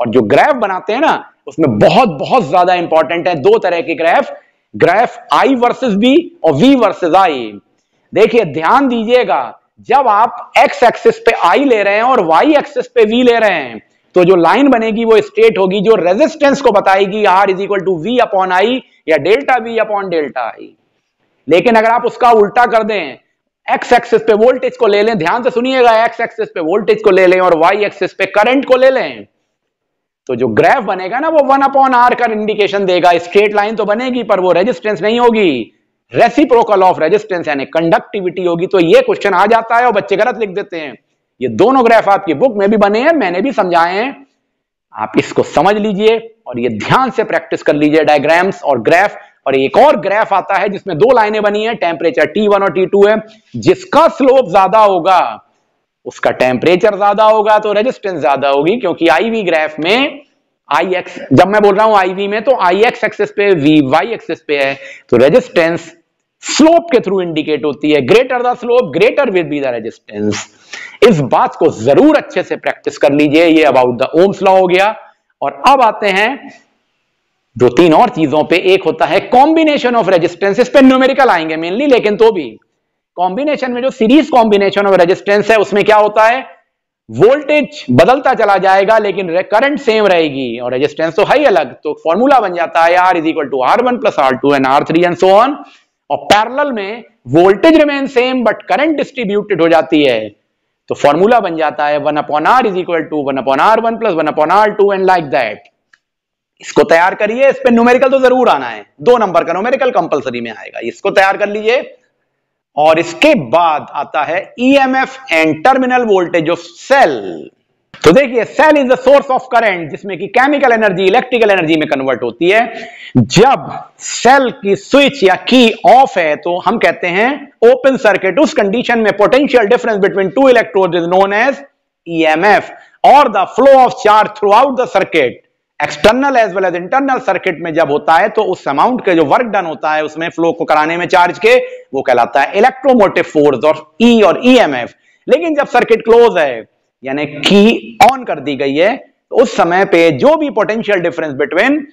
और जो ग्राफ बनाते हैं ना, उसमें बहुत बहुत ज़्यादा इंपॉर्टेंट है दो तरह के graph graph I versus B और वी वर्सेस आई देखिए, ध्यान दीजिएगा, जब आप एक्स एक्सिस पे आई ले रहे हैं और वाई एक्सिस पे वी ले रहे हैं तो जो लाइन बनेगी वो स्ट्रेट होगी, जो रेजिस्टेंस को बताएगी R is equal to V upon I या delta V upon delta I लेकिन अगर आप उसका उल्टा कर दें एक्स एक्सिस पे वोल्टेज को ले लें, ध्यान से सुनिएगा एक्स एक्सिस पे वोल्टेज को ले लें और वाई एक्सिस पे करंट को ले लें तो जो ग्राफ बनेगा ना, वो वन अपॉन आर का इंडिकेशन देगा। स्ट्रेट लाइन तो बनेगी, पर वो रेजिस्टेंस नहीं होगी। रेसिप्रोकल ऑफ़ रेजिस्टेंस यानी कंडक्टिविटी होगी तो ये क्वेश्चन आ जाता है और बच्चे गलत लिख देते हैं। ये दोनों ग्राफ आपकी बुक में भी बने हैं, मैंने भी समझाए हैं। आप इसको समझ लीजिए और ये ध्यान से प्रैक्टिस कर लीजिए डायग्राम्स और ग्राफ और एक और ग्राफ आता है जिसमें दो लाइनें बनी है टेम्परेचर टी वन और टी टू है। जिसका स्लोप ज़्यादा होगा, उसका टेम्परेचर ज़्यादा होगा तो रेजिस्टेंस ज़्यादा होगी, क्योंकि आईवी ग्राफ में आई एक्स जब मैं बोल रहा हूँ आईवी में तो आई एक्स एक्सेस पे वी वाई एक्सेस पे है। तो रेजिस्टेंस स्लोप के थ्रू इंडिकेट होती है। Greater the slope greater with be the resistance इस बात को ज़रूर अच्छे से प्रैक्टिस कर लीजिए। ये अबाउट द ओम्स लॉ हो गया। और अब आते हैं दो तीन और चीज़ों पे। एक होता है कॉम्बिनेशन ऑफ़ रेजिस्टेंस इस पे न्यूमेरिकल आएँगे मेनली लेकिन तो भी। कॉम्बिनेशन में जो सीरीज़ कॉम्बिनेशन ऑफ़ रेजिस्टेंस है, उसमें क्या होता है? वोल्टेज बदलता चला जाएगा, लेकिन करंट सेम रहेगी। और रेजिस्टेंस तो हाई अलग। तो फॉर्मूला बन जाता है R is equal to R one plus R two and R three and so on और पैरेलल में voltage remain same but current distributed हो जाती है। तो फॉर्मूला बन जाता है one upon R is equal to one upon R one plus one upon R two and like that इसको तैयार करिए, इस पर न्यूमेरिकल तो ज़रूर आना है। दो नंबर का न्यूमेरिकल कंपलसरी में आएगा। इसको तैयार कर लीजिए। और इसके बाद आता है EMF and terminal voltage of cell तो देखिए cell is the source of current जिसमें कि केमिकल एनर्जी इलेक्ट्रिकल एनर्जी में कन्वर्ट होती है। जब सेल की स्विच या की ऑफ़ है तो हम कहते हैं ओपन सर्किट उस कंडीशन में potential difference between two electrode is known as EMF और the flow of charge through out the circuit external as well as internal circuit में जब होता है तो उस अमाउंट के जो वर्क डन होता है, उसमें फ्लो को कराने में चार्ज के, वो कहलाता है इलेक्ट्रोमोटिव फोर्स और ई e और ईएमएफ e लेकिन जब सर्किट क्लोज है यानी की ऑन कर दी गई है। तो उस समय पे जो भी पोटेंशियल डिफरेंस बिटवीन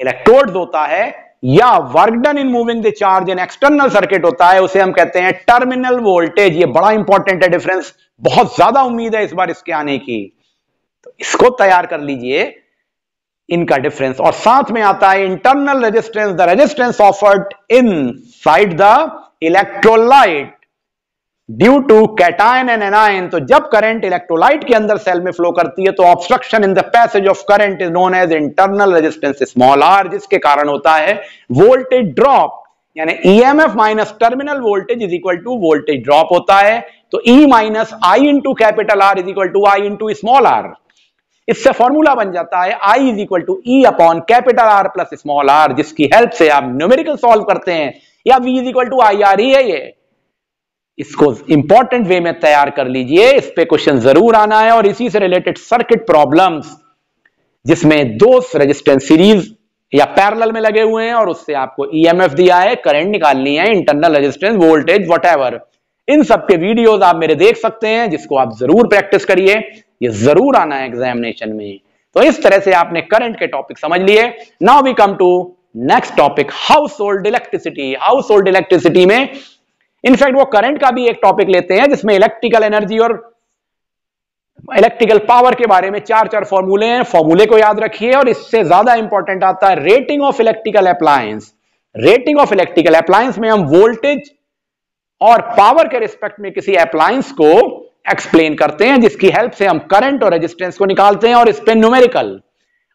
इलेक्ट्रोड होता है या work done in moving the charge in external circuit होता है, उसे हम कहते हैं टर्मिनल वोल्टेज ये बड़ा इंपॉर्टेंट है डिफरेंस बहुत ज़्यादा उम्मीद है इस बार इसके आने की। तो इसको तैयार कर लीजिए इनका डिफरेंस और साथ में आता है internal resistance the resistance offered inside the electrolyte due to cation and anion तो जब करंट इलेक्ट्रोलाइट के अंदर सेल में फ्लो करती है तो obstruction in the passage of current is known as internal resistance small R जिसके कारण होता है वोल्टेज ड्रॉप यानी EMF minus terminal voltage is equal to voltage drop होता है तो E minus I into capital R is equal to I into small R इससे formula बन जाता है I is equal to E upon capital R plus small R जिसकी help से आप न्यूमेरिकल सॉल्व करते हैं, या V is equal to I R ही है ये इसको इंपॉर्टेंट वे में तैयार कर लीजिए। इस पे क्वेश्चन ज़रूर आना है और इसी से रिलेटेड सर्किट प्रॉब्लम्स जिसमें दो रेजिस्टेंस सीरीज़ या पैरेलल में लगे हुए हैं और उससे आपको ईएमएफ दिया है करंट निकालनी है इंटरनल रेजिस्टेंस वोल्टेज वट इन सब के वीडियोस आप मेरे देख सकते हैं, जिसको आप ज़रूर प्रैक्टिस करिए। ये ज़रूर आना है एग्जामिनेशन में। तो इस तरह से आपने करंट के टॉपिक समझ लिए। Now we come to next topic household electricity household electricity में इनफैक्ट वो करंट का भी एक टॉपिक लेते हैं, जिसमें इलेक्ट्रिकल एनर्जी और इलेक्ट्रिकल पावर के बारे में चार चार फॉर्मूले हैं। फॉर्मूले को याद रखिए, और इससे ज़्यादा इंपॉर्टेंट आता है rating of electrical appliance. Rating of electrical appliance में हम वोल्टेज और पावर के रिस्पेक्ट में किसी अप्लायंस को एक्सप्लेन करते हैं, जिसकी हेल्प से हम करंट और रेजिस्टेंस को निकालते हैं, और इस पे न्यूमेरिकल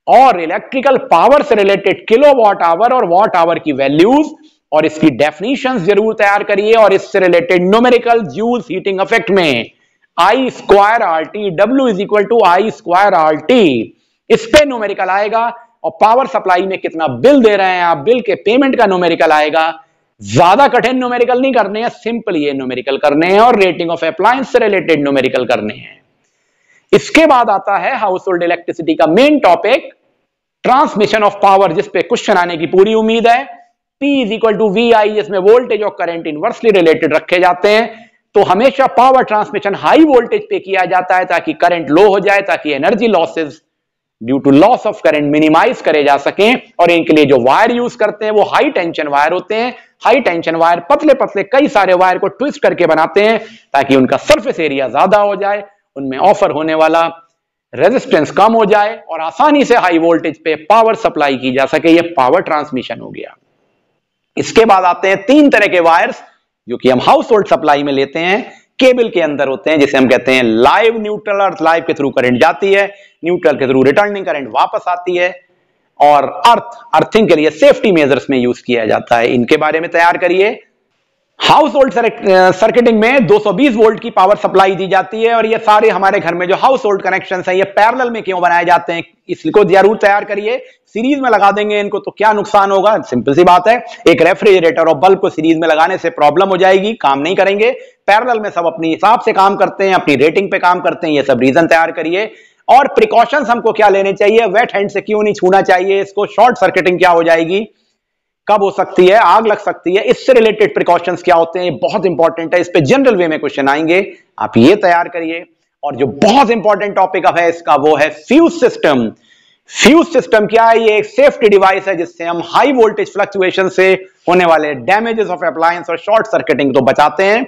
और इलेक्ट्रिकल पावर से रिलेटेड किलो वॉट आवर और वॉट आवर की वैल्यूज़ और इसकी डेफिनेशन ज़रूर तैयार करिए और इससे related numerical joule heating effect में I square R T W is equal to I square R T इस पे न्यूमेरिकल आएगा और पावर सप्लाई में कितना बिल दे रहे हैं आप? बिल के पेमेंट का न्यूमेरिकल आएगा। ज़्यादा कठिन न्यूमेरिकल नहीं करने हैं सिंपल ये न्यूमेरिकल करने हैं और रेटिंग ऑफ़ अप्लायंस से रिलेटेड न्यूमेरिकल करने हैं। इसके बाद आता है हाउस होल्ड इलेक्ट्रिसिटी का main topic transmission of power जिसपे क्वेश्चन आने की पूरी उम्मीद है। P is equal to V I जिसमें वोल्टेज और करंट इनवर्सली रिलेटेड रखे जाते हैं। तो हमेशा पावर ट्रांसमिशन हाई वोल्टेज पे किया जाता है ताकि करंट लो हो जाए, ताकि energy losses due to loss of current minimize करे जा सके। और इनके लिए जो वायर यूज़ करते हैं, वो हाई टेंशन वायर होते हैं। हाई टेंशन वायर पतले पतले कई सारे वायर को ट्विस्ट करके बनाते हैं ताकि उनका सरफेस एरिया ज़्यादा हो जाए, उनमें ऑफ़र होने वाला रेजिस्टेंस कम हो जाए और आसानी से हाई वोल्टेज पे पावर सप्लाई की जा सके। ये पावर ट्रांसमिशन हो गया। इसके बाद आते हैं तीन तरह के वायर्स, जो कि हम हाउस होल्ड सप्लाई में लेते हैं केबल के अंदर होते हैं, जिसे हम कहते हैं लाइव न्यूट्रल अर्थ लाइव के थ्रू करंट जाती है न्यूट्रल के थ्रू रिटर्निंग करंट वापस आती है, और अर्थ अर्थिंग के लिए सेफ्टी मेजर्स में यूज़ किया जाता है। इनके बारे में तैयार करिए। हाउस होल्ड सर्किटिंग में 220 वोल्ट की पावर सप्लाई दी जाती है और ये सारे हमारे घर में जो हाउस होल्ड कनेक्शन है, ये पैरेलल में क्यों बनाए जाते हैं? इसको ज़रूर तैयार करिए। सीरीज़ में लगा देंगे इनको तो क्या नुकसान होगा? सिंपल सी बात है। एक रेफ्रिजरेटर और बल्ब को सीरीज़ में लगाने से प्रॉब्लम हो जाएगी, काम नहीं करेंगे। पैरल में सब अपने हिसाब से काम करते हैं, अपनी रेटिंग पे काम करते हैं, ये सब रीजन तैयार करिए। और प्रिकॉशंस हमको क्या लेने चाहिए? वेट हैंड से क्यों नहीं छूना चाहिए? इसको शॉर्ट सर्किटिंग क्या हो जाएगी? कब हो सकती है, आग लग सकती है, इससे रिलेटेड प्रिकॉशंस क्या होते हैं बहुत इंपॉर्टेंट है, इस पर जनरल वे में क्वेश्चन आएँगे। आप ये तैयार करिए। और जो बहुत इंपॉर्टेंट टॉपिक है, इसका वो है फ्यूज सिस्टम फ्यूज सिस्टम क्या है? ये एक सेफ्टी डिवाइस है, जिससे हम हाई वोल्टेज फ्लक्चुएशन से होने वाले डैमेजेस ऑफ़ अप्लायंस और शॉर्ट सर्किटिंग तो बचाते हैं।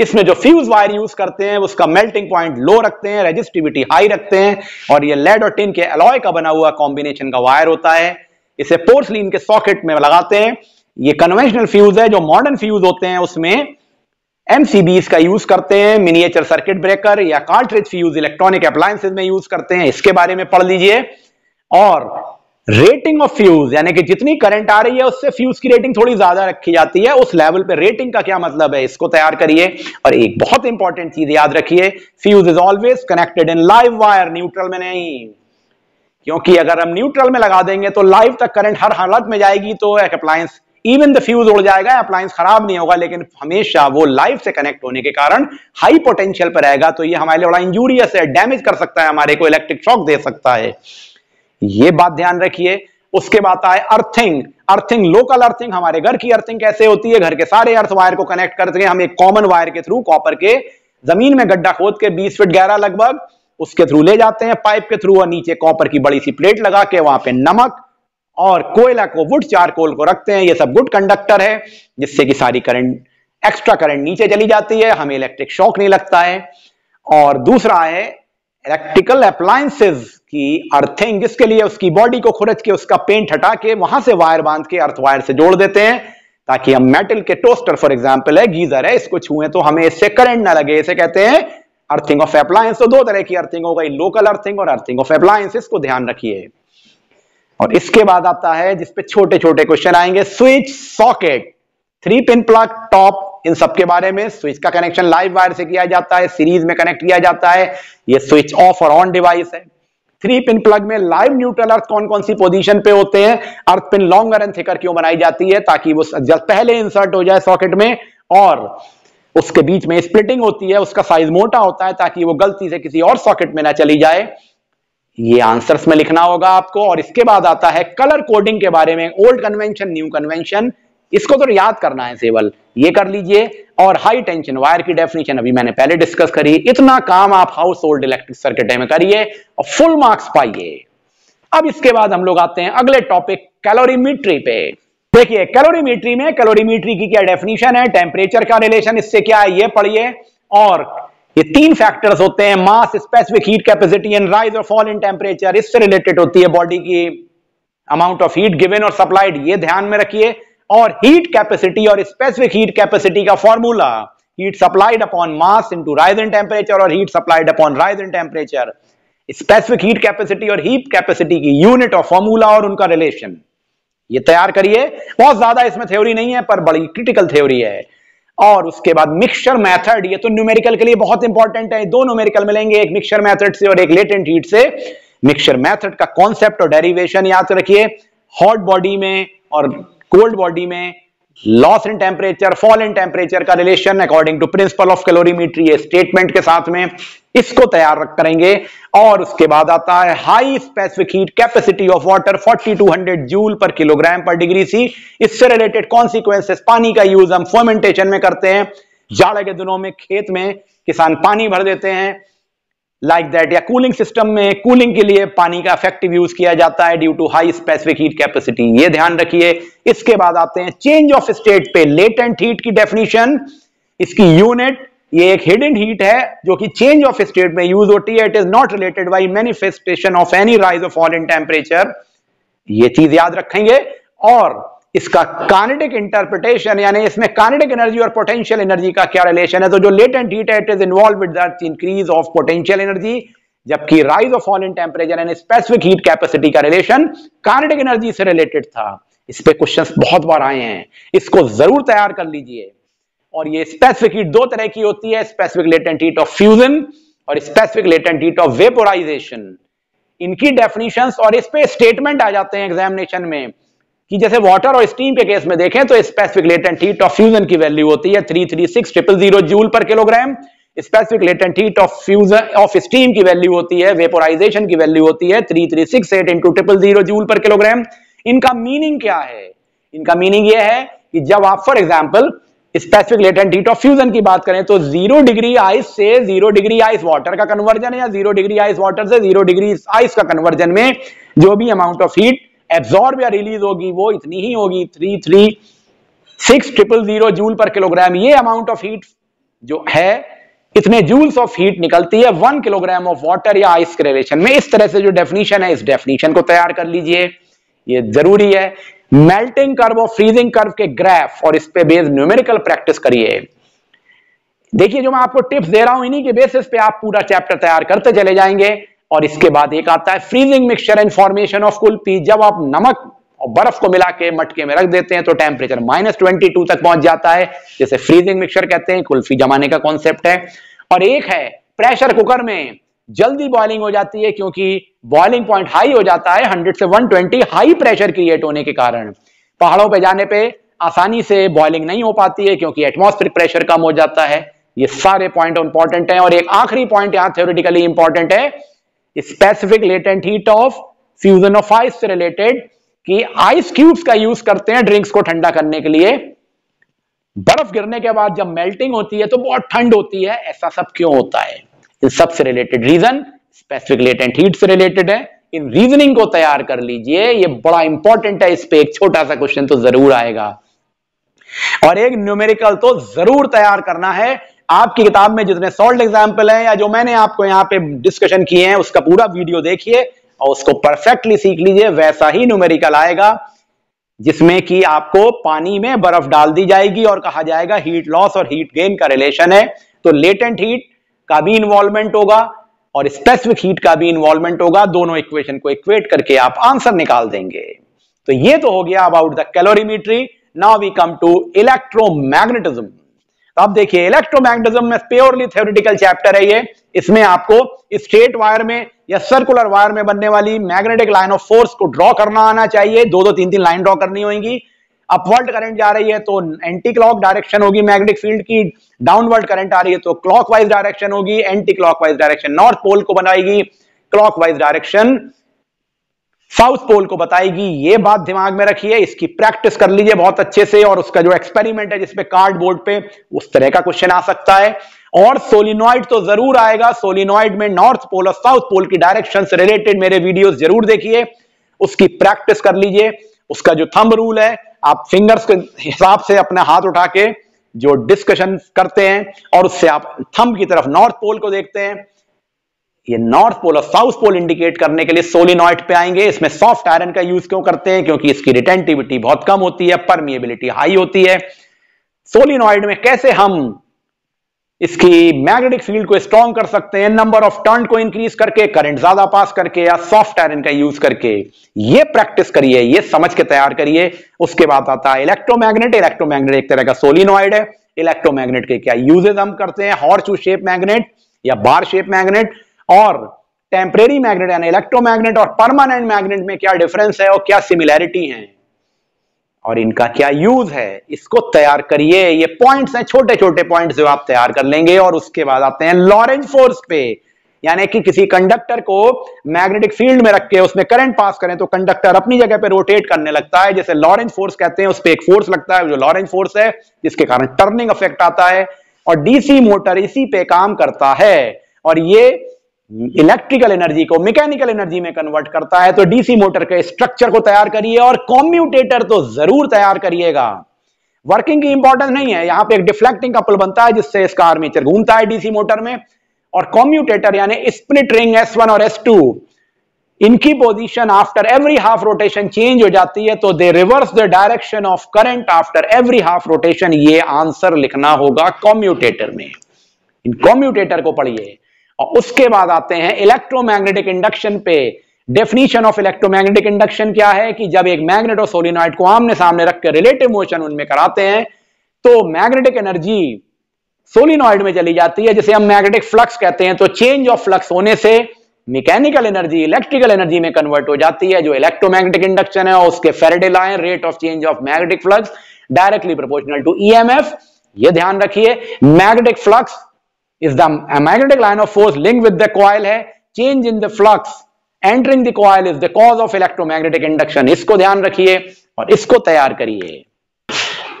इसमें जो फ्यूज वायर यूज़ करते हैं, उसका मेल्टिंग पॉइंट लो रखते हैं रेजिस्टिविटी हाई रखते हैं। और ये लेड और टिन के अलॉय का बना हुआ कॉम्बिनेशन का वायर होता है। इसे पोर्सलिन के सॉकेट में लगाते हैं। ये कन्वेंशनल फ्यूज है, जो मॉडर्न फ्यूज होते हैं, उसमें एमसीबीज का यूज़ करते हैं मिनिएचर सर्किट ब्रेकर या कार्ट्रिज फ्यूज इलेक्ट्रॉनिक अप्लायंसेज में यूज़ करते हैं। इसके बारे में पढ़ लीजिए। और रेटिंग ऑफ़ फ्यूज यानी कि जितनी करंट आ रही है, उससे फ्यूज की रेटिंग थोड़ी ज़्यादा रखी जाती है। उस लेवल पे रेटिंग का क्या मतलब है, इसको तैयार करिए। और एक बहुत इंपॉर्टेंट चीज़ याद रखिए fuse is always connected in live wire neutral में नहीं। क्योंकि अगर हम न्यूट्रल में लगा देंगे तो लाइव तक करंट हर हालत में जाएगी तो एक अप्लायंस इवन द फ्यूज उड़ जाएगा अप्लायंस खराब नहीं होगा, लेकिन हमेशा वो लाइव से कनेक्ट होने के कारण हाई पोटेंशियल पर रहेगा तो ये हमारे लिए बड़ा इंजूरियस है डैमेज कर सकता है हमारे को इलेक्ट्रिक शॉक दे सकता है। ये बात ध्यान रखिए। उसके बाद आए अर्थिंग अर्थिंग लोकल अर्थिंग हमारे घर की अर्थिंग कैसे होती है? घर के सारे अर्थ वायर को कनेक्ट करते हैं हम एक कॉमन वायर के थ्रू कॉपर के ज़मीन में गड्ढा खोद के 20 फीट गहरा लगभग उसके थ्रू ले जाते हैं पाइप के थ्रू और नीचे कॉपर की बड़ी सी प्लेट लगा के वहाँ पे नमक और कोयला को वुड चारकोल को रखते हैं। ये सब गुड कंडक्टर है, जिससे कि सारी करंट एक्स्ट्रा करंट नीचे चली जाती है। हमें इलेक्ट्रिक शॉक नहीं लगता है। और दूसरा है इलेक्ट्रिकल अप्लायंसेज की अर्थिंग जिसके लिए उसकी बॉडी को खुरच के उसका पेंट हटा के वहाँ से वायर बाँध के अर्थ वायर से जोड़ देते हैं, ताकि हम मेटल के टोस्टर फॉर एग्ज़ाम्पल है, गीजर है, इसको छुए तो हमें इससे करंट ना लगे। इसे कहते हैं अर्थिंग ऑफ़ अप्लायंस तो दो तरह की अर्थिंग हो गई लोकल अर्थिंग और अर्थिंग ऑफ़ अप्लायंस इसको ध्यान रखिए। और इसके बाद आता है जिसपे छोटे छोटे क्वेश्चन आएँगे switch socket three pin plug top इन सबके बारे में स्विच का कनेक्शन लाइव वायर से किया जाता है सीरीज़ में कनेक्ट किया जाता है, ये स्विच ऑफ़ और ऑन डिवाइस है। थ्री पिन प्लग में लाइव न्यूट्रल अर्थ कौन कौन सी पोजीशन पे होते हैं? Earth pin longer and thicker क्यों बनाई जाती है? ताकि वो पहले इंसर्ट हो जाए सॉकेट में, और उसके बीच में स्प्लिटिंग होती है, उसका साइज़ मोटा होता है ताकि वो गलती से किसी और सॉकेट में ना चली जाए। ये आंसर्स में लिखना होगा आपको और इसके बाद आता है कलर कोडिंग के बारे में ओल्ड कन्वेंशन न्यू कन्वेंशन इसको तो याद करना है सेवल ये कर लीजिए और हाई टेंशन वायर की डेफिनेशन अभी मैंने पहले डिस्कस करी। इतना काम आप हाउस होल्ड इलेक्ट्रिक सर्किट में करिए और फुल मार्क्स पाइए। अब इसके बाद हम लोग आते हैं अगले टॉपिक कैलोरीमीट्री पे। देखिए कैलोरीमीट्री में कैलोरीमीट्री की क्या डेफिनेशन है? टेम्परेचर का रिलेशन इससे क्या है? ये पढ़िए। और ये तीन फैक्टर्स होते हैं mass specific heat capacity and rise और फॉल इन टेम्परेचर इससे रिलेटेड होती है बॉडी की अमाउंट ऑफ़ हीट गिवन और सप्लाइड ये ध्यान में रखिए। और हीट कैपेसिटी और स्पेसिफिक हीट कैपेसिटी का formula heat supplied upon mass into rise in temperature और heat supplied upon rise in temperature specific heat capacity और हीट कैपेसिटी की यूनिट ऑफ़ फॉर्मूला और उनका रिलेशन ये तैयार करिए। बहुत ज़्यादा इसमें थ्योरी नहीं है, पर बड़ी क्रिटिकल थ्योरी है। और उसके बाद मिक्सचर मेथड ये तो न्यूमेरिकल के लिए बहुत इंपॉर्टेंट है। दो न्यूमेरिकल मिलेंगे, एक मिक्सचर मेथड से और एक लेटेंट हीट से। मिक्सचर मेथड का कॉन्सेप्ट और डेरिवेशन याद रखिए। हॉट बॉडी में और कोल्ड बॉडी में loss in temperature fall in temperature का relation according to principle of calorimetry statement के साथ में इसको तैयार करेंगे। और उसके बाद आता है high specific heat capacity of water 4200 joule per kilogram per degree C इससे रिलेटेड कॉन्सिक्वेंसेस पानी का यूज़ हम फर्मेंटेशन में करते हैं। जाड़े के दिनों में खेत में किसान पानी भर देते हैं। लाइक दैट या कूलिंग सिस्टम में कूलिंग के लिए पानी का इफ़ेक्टिव यूज़ किया जाता है due to high specific heat capacity ये ध्यान रखिए। इसके बाद आते हैं चेंज ऑफ़ स्टेट पे लेटेंट हीट की डेफिनेशन इसकी यूनिट ये एक हिडन हीट है जो कि चेंज ऑफ़ स्टेट में यूज़ होती है। It is not related by manifestation of any rise of fall in temperature ये चीज़ याद रखेंगे। और इसका कानेटिक इंटरप्रिटेशन यानी इसमें कानेटिक एनर्जी और पोटेंशियल एनर्जी का क्या रिलेशन है? तो जो लेटेंट हीट है it is involve with that increase of potential energy जबकि rise of fall in temperature यानी स्पेसिफिक हीट कैपेसिटी का रिलेशन कानेटिक एनर्जी से रिलेटेड था। इस पे क्वेश्चंस बहुत बार आए हैं। इसको ज़रूर तैयार कर लीजिए। और ये स्पेसिफिक हीट दो तरह की होती है specific latent heat of fusion और specific latent heat of vaporisation इनकी डेफिनेशंस और इस पे स्टेटमेंट आ जाते हैं एग्जामिनेशन में। कि जैसे वाटर और स्टीम के केस में देखें तो specific latent heat of fusion की वैल्यू होती है three three six triple zero joule per kilogram specific latent heat of fusion of steam की वैल्यू होती है वेपोराइजेशन की वैल्यू होती है three three six eight into triple zero joule per kilogram इनका मीनिंग क्या है? इनका मीनिंग ये है कि जब आप for example specific latent heat of fusion की बात करें तो ज़ीरो डिग्री आइस से ज़ीरो डिग्री आइस वाटर का कन्वर्जन या ज़ीरो डिग्री आइस वाटर से ज़ीरो डिग्री आइस का कन्वर्जन में जो भी अमाउंट ऑफ़ हीट एब्जॉर्ब या रिलीज़ होगी, वो इतनी ही होगी three three six triple zero joule per kilogram ये अमाउंट ऑफ़ हीट जो है, इतने जूल्स ऑफ़ हीट निकलती है वन किलोग्राम ऑफ़ वाटर या आइस के में। इस तरह से जो डेफिनेशन है, इस डेफिनेशन को तैयार कर लीजिए। ये ज़रूरी है। मेल्टिंग कर्व और फ्रीजिंग कर्व के ग्राफ और इस पे बेस्ड न्यूमेरिकल प्रैक्टिस करिए। देखिए, जो मैं आपको टिप्स दे रहा हूँ, इन्हीं के बेसिस पे आप पूरा चैप्टर तैयार करते चले जाएँगे। और इसके बाद एक आता है freezing mixture and formation of kulfi जब आप नमक और बर्फ़ को मिला के मटके में रख देते हैं तो टेम्परेचर माइनस ट्वेंटी टू तक पहुँच जाता है। जैसे फ्रीजिंग मिक्सचर कहते हैं कुल्फी जमाने का कॉन्सेप्ट है। और एक है प्रेशर कुकर में जल्दी बॉइलिंग हो जाती है, क्योंकि बॉइलिंग पॉइंट हाई हो जाता है 100 से 120 हाई प्रेशर क्रिएट होने के कारण। पहाड़ों पे जाने पे आसानी से बॉइलिंग नहीं हो पाती है, क्योंकि एटमॉस्फेरिक प्रेशर कम हो जाता है। ये सारे पॉइंट इंपॉर्टेंट है, और एक आखिरी पॉइंट यहाँ थ्योरेटिकली इंपॉर्टेंट है specific latent heat of fusion of ice से रिलेटेड कि आइस क्यूब्स का यूज़ करते हैं ड्रिंक्स को ठंडा करने के लिए। बर्फ़ गिरने के बाद जब मेल्टिंग होती है तो बहुत ठंड होती है। ऐसा सब क्यों होता है? इन सबसे related reason specific latent heat से रिलेटेड है। इन रीजनिंग को तैयार कर लीजिए। ये बड़ा इंपॉर्टेंट है। इस पे एक छोटा सा क्वेश्चन तो ज़रूर आएगा। और एक न्यूमेरिकल तो ज़रूर तैयार करना है। आपकी किताब में जितने सॉल्ट एग्ज़ाम्पल हैं या जो मैंने आपको यहाँ पे डिस्कशन किए हैं, उसका पूरा वीडियो देखिए और उसको परफेक्टली सीख लीजिए, वैसा ही न्यूमेरिकल आएगा, जिसमें कि आपको पानी में बर्फ़ डाल दी जाएगी और कहा जाएगा हीट लॉस और हीट गेन का रिलेशन है। तो लेटेंट हीट का भी इन्वॉल्वमेंट होगा और स्पेसिफिक हीट का भी इन्वॉल्वमेंट होगा। दोनों इक्वेशन को इक्वेट करके आप आंसर निकाल देंगे। तो ये तो हो गया about the calorimetry now we come to electromagnetism अब देखिए इलेक्ट्रोमैग्नेटिज्म में प्योरली थ्योरेटिकल चैप्टर है ये। इसमें आपको स्ट्रेट वायर में या सर्कुलर वायर में बनने वाली मैग्नेटिक लाइन ऑफ़ फोर्स को ड्रॉ करना आना चाहिए। दो दो, तीन तीन लाइन ड्रॉ करनी होगी। अपवर्ड करंट जा रही है तो एंटी क्लॉक डायरेक्शन होगी मैग्नेटिक फ़ील्ड की। डाउनवर्ड करंट आ रही है तो क्लॉकवाइज डायरेक्शन होगी। Anti clockwise direction north pole को बनाएगी। क्लॉकवाइज डायरेक्शन साउथ पोल को बताएगी, ये बात दिमाग में रखिए, इसकी प्रैक्टिस कर लीजिए बहुत अच्छे से, और उसका जो एक्सपेरिमेंट है जिसपे कार्ड बोर्ड पे, उस तरह का क्वेश्चन आ सकता है। और सोलिनॉइड तो ज़रूर आएगा, सोलिनॉइड में नॉर्थ पोल और साउथ पोल की डायरेक्शन से रिलेटेड मेरे वीडियोस ज़रूर देखिए, उसकी प्रैक्टिस कर लीजिए, उसका जो थंब रूल है, आप फिंगर्स के हिसाब से अपने हाथ उठा के जो डिस्कशन करते हैं, और उससे आप थंब की तरफ़ नॉर्थ पोल को देखते हैं ये नॉर्थ पोल और साउथ पोल इंडिकेट करने के लिए सोलिनॉइड पे आएँगे। इसमें सॉफ्ट आयरन का यूज़ क्यों करते हैं? क्योंकि इसकी रिटेंटिविटी बहुत कम होती है, परमिएबिलिटी हाई होती है। सोलिनॉइड में कैसे हम इसकी मैग्नेटिक फ़ील्ड को स्ट्रॉन्ग कर सकते हैं? नंबर ऑफ़ टर्न को इंक्रीज करके, करंट ज़्यादा पास करके या सॉफ्ट आयरन का यूज़ करके। ये प्रैक्टिस करिए, ये समझ के तैयार करिए। उसके बाद आता है इलेक्ट्रोमैग्नेट। इलेक्ट्रोमैग्नेट एक तरह का सोलिनॉइड है। इलेक्ट्रोमैग्नेट के क्या यूजेज हम करते हैं? हॉर्चू शेप मैग्नेट या बार शेप मैग्नेट। और टेम्परेरी मैग्नेट यानी इलेक्ट्रोमैग्नेट और परमानेंट मैग्नेट में क्या डिफरेंस है और क्या सिमिलैरिटी है? और इनका क्या यूज़ है? इसको तैयार करिए। ये पॉइंट्स हैं छोटे छोटे पॉइंट्स जो आप तैयार कर लेंगे और उसके बाद आते हैं लॉरेंज फोर्स पे। यानी कि किसी कंडक्टर को मैग्नेटिक फ़ील्ड में रख के उसमें करंट पास करें तो कंडक्टर अपनी जगह पे रोटेट करने लगता है। जैसे लॉरेंज फोर्स कहते हैं, उस पर एक फोर्स लगता है, जो लॉरेंज फोर्स है, जिसके कारण टर्निंग इफ़ेक्ट आता है। और डीसी मोटर इसी पे काम करता है। और ये इलेक्ट्रिकल एनर्जी को मैकेनिकल एनर्जी में कन्वर्ट करता है तो डीसी मोटर के स्ट्रक्चर को तैयार करिए और कॉम्यूटेटर तो ज़रूर तैयार करिएगा। वर्किंग की इंपॉर्टेंस नहीं है, यहाँ पे एक डिफ्लेक्टिंग कपल बनता है, जिससे इसका आर्मेचर घूमता है डीसी मोटर में, और कॉम्यूटेटर यानी स्प्लिट रिंग एस वन और एस टू इनकी position after every half rotation change हो जाती है तो they reverse the direction of current after every half rotation ये आंसर लिखना होगा कॉम्यूटेटर में। इन कॉम्यूटेटर को पढ़िए। और उसके बाद आते हैं इलेक्ट्रोमैग्नेटिक इंडक्शन पे। डेफिनेशन ऑफ़ इलेक्ट्रोमैग्नेटिक इंडक्शन क्या है कि जब एक मैग्नेट और सोलिनॉइड को आमने सामने रखकर रिलेटिव मोशन उनमें कराते हैं तो मैग्नेटिक एनर्जी सोलिनॉइड में चली जाती है, जिसे हम मैग्नेटिक फ्लक्स कहते हैं। तो चेंज ऑफ़ फ्लक्स होने से मैकेनिकल एनर्जी इलेक्ट्रिकल एनर्जी में कन्वर्ट हो जाती है, जो इलेक्ट्रोमैग्नेटिक इंडक्शन है, और उसके Faraday line rate of change of magnetic flux directly proportional to EMF ये ध्यान रखिए magnetic flux is the magnetic line of force linked with the coil है change in the flux, entering the coil is the cause of electromagnetic induction. इसको ध्यान रखिए और इसको तैयार करिए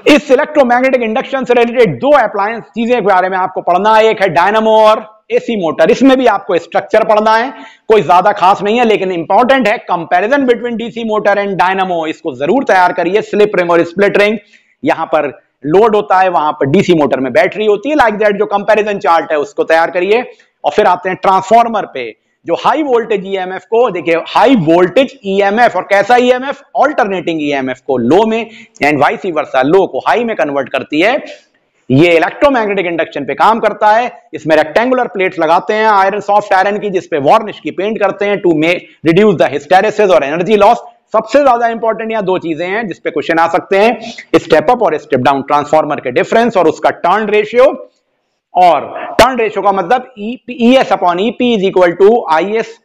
इस इलेक्ट्रोमैग्नेटिक इंडक्शन से रिलेटेड दो अप्लायंस चीज़ें के बारे में आपको पढ़ना है एक है डायनामो और एसी मोटर इसमें भी आपको स्ट्रक्चर पढ़ना है कोई ज़्यादा खास नहीं है लेकिन इंपॉर्टेंट है comparison between DC motor and dynamo इसको ज़रूर तैयार करिए स्लिप रिंग और स्प्लिट रिंग यहाँ पर लोड होता है, वहाँ पर डीसी मोटर में बैटरी होती है लाइक दैट जो कंपैरिजन चार्ट है, उसको तैयार करिए। और फिर आते हैं ट्रांसफॉर्मर पे, जो हाई वोल्टेज ईएमएफ को, देखिए हाई वोल्टेज ईएमएफ और कैसा ईएमएफ ऑल्टरनेटिंग ईएमएफ को लो में एंड वाइस वर्सा लो को हाई में कन्वर्ट करती है। ये इलेक्ट्रोमैग्नेटिक इंडक्शन पे काम करता है। इसमें रेक्टेंगुलर प्लेट्स लगाते हैं आयरन सॉफ्ट आयरन की, जिसपे वार्निश की पेंट करते हैं to may reduce the hysteresis और एनर्जी लॉस सबसे ज़्यादा इंपॉर्टेंट यहाँ दो चीज़ें हैं जिसपे क्वेश्चन आ सकते हैं। स्टेप अप और स्टेप डाउन ट्रांसफार्मर के डिफरेंस और उसका टर्न रेशियो और टर्न रेशियो का मतलब E S upon EP is equal to I S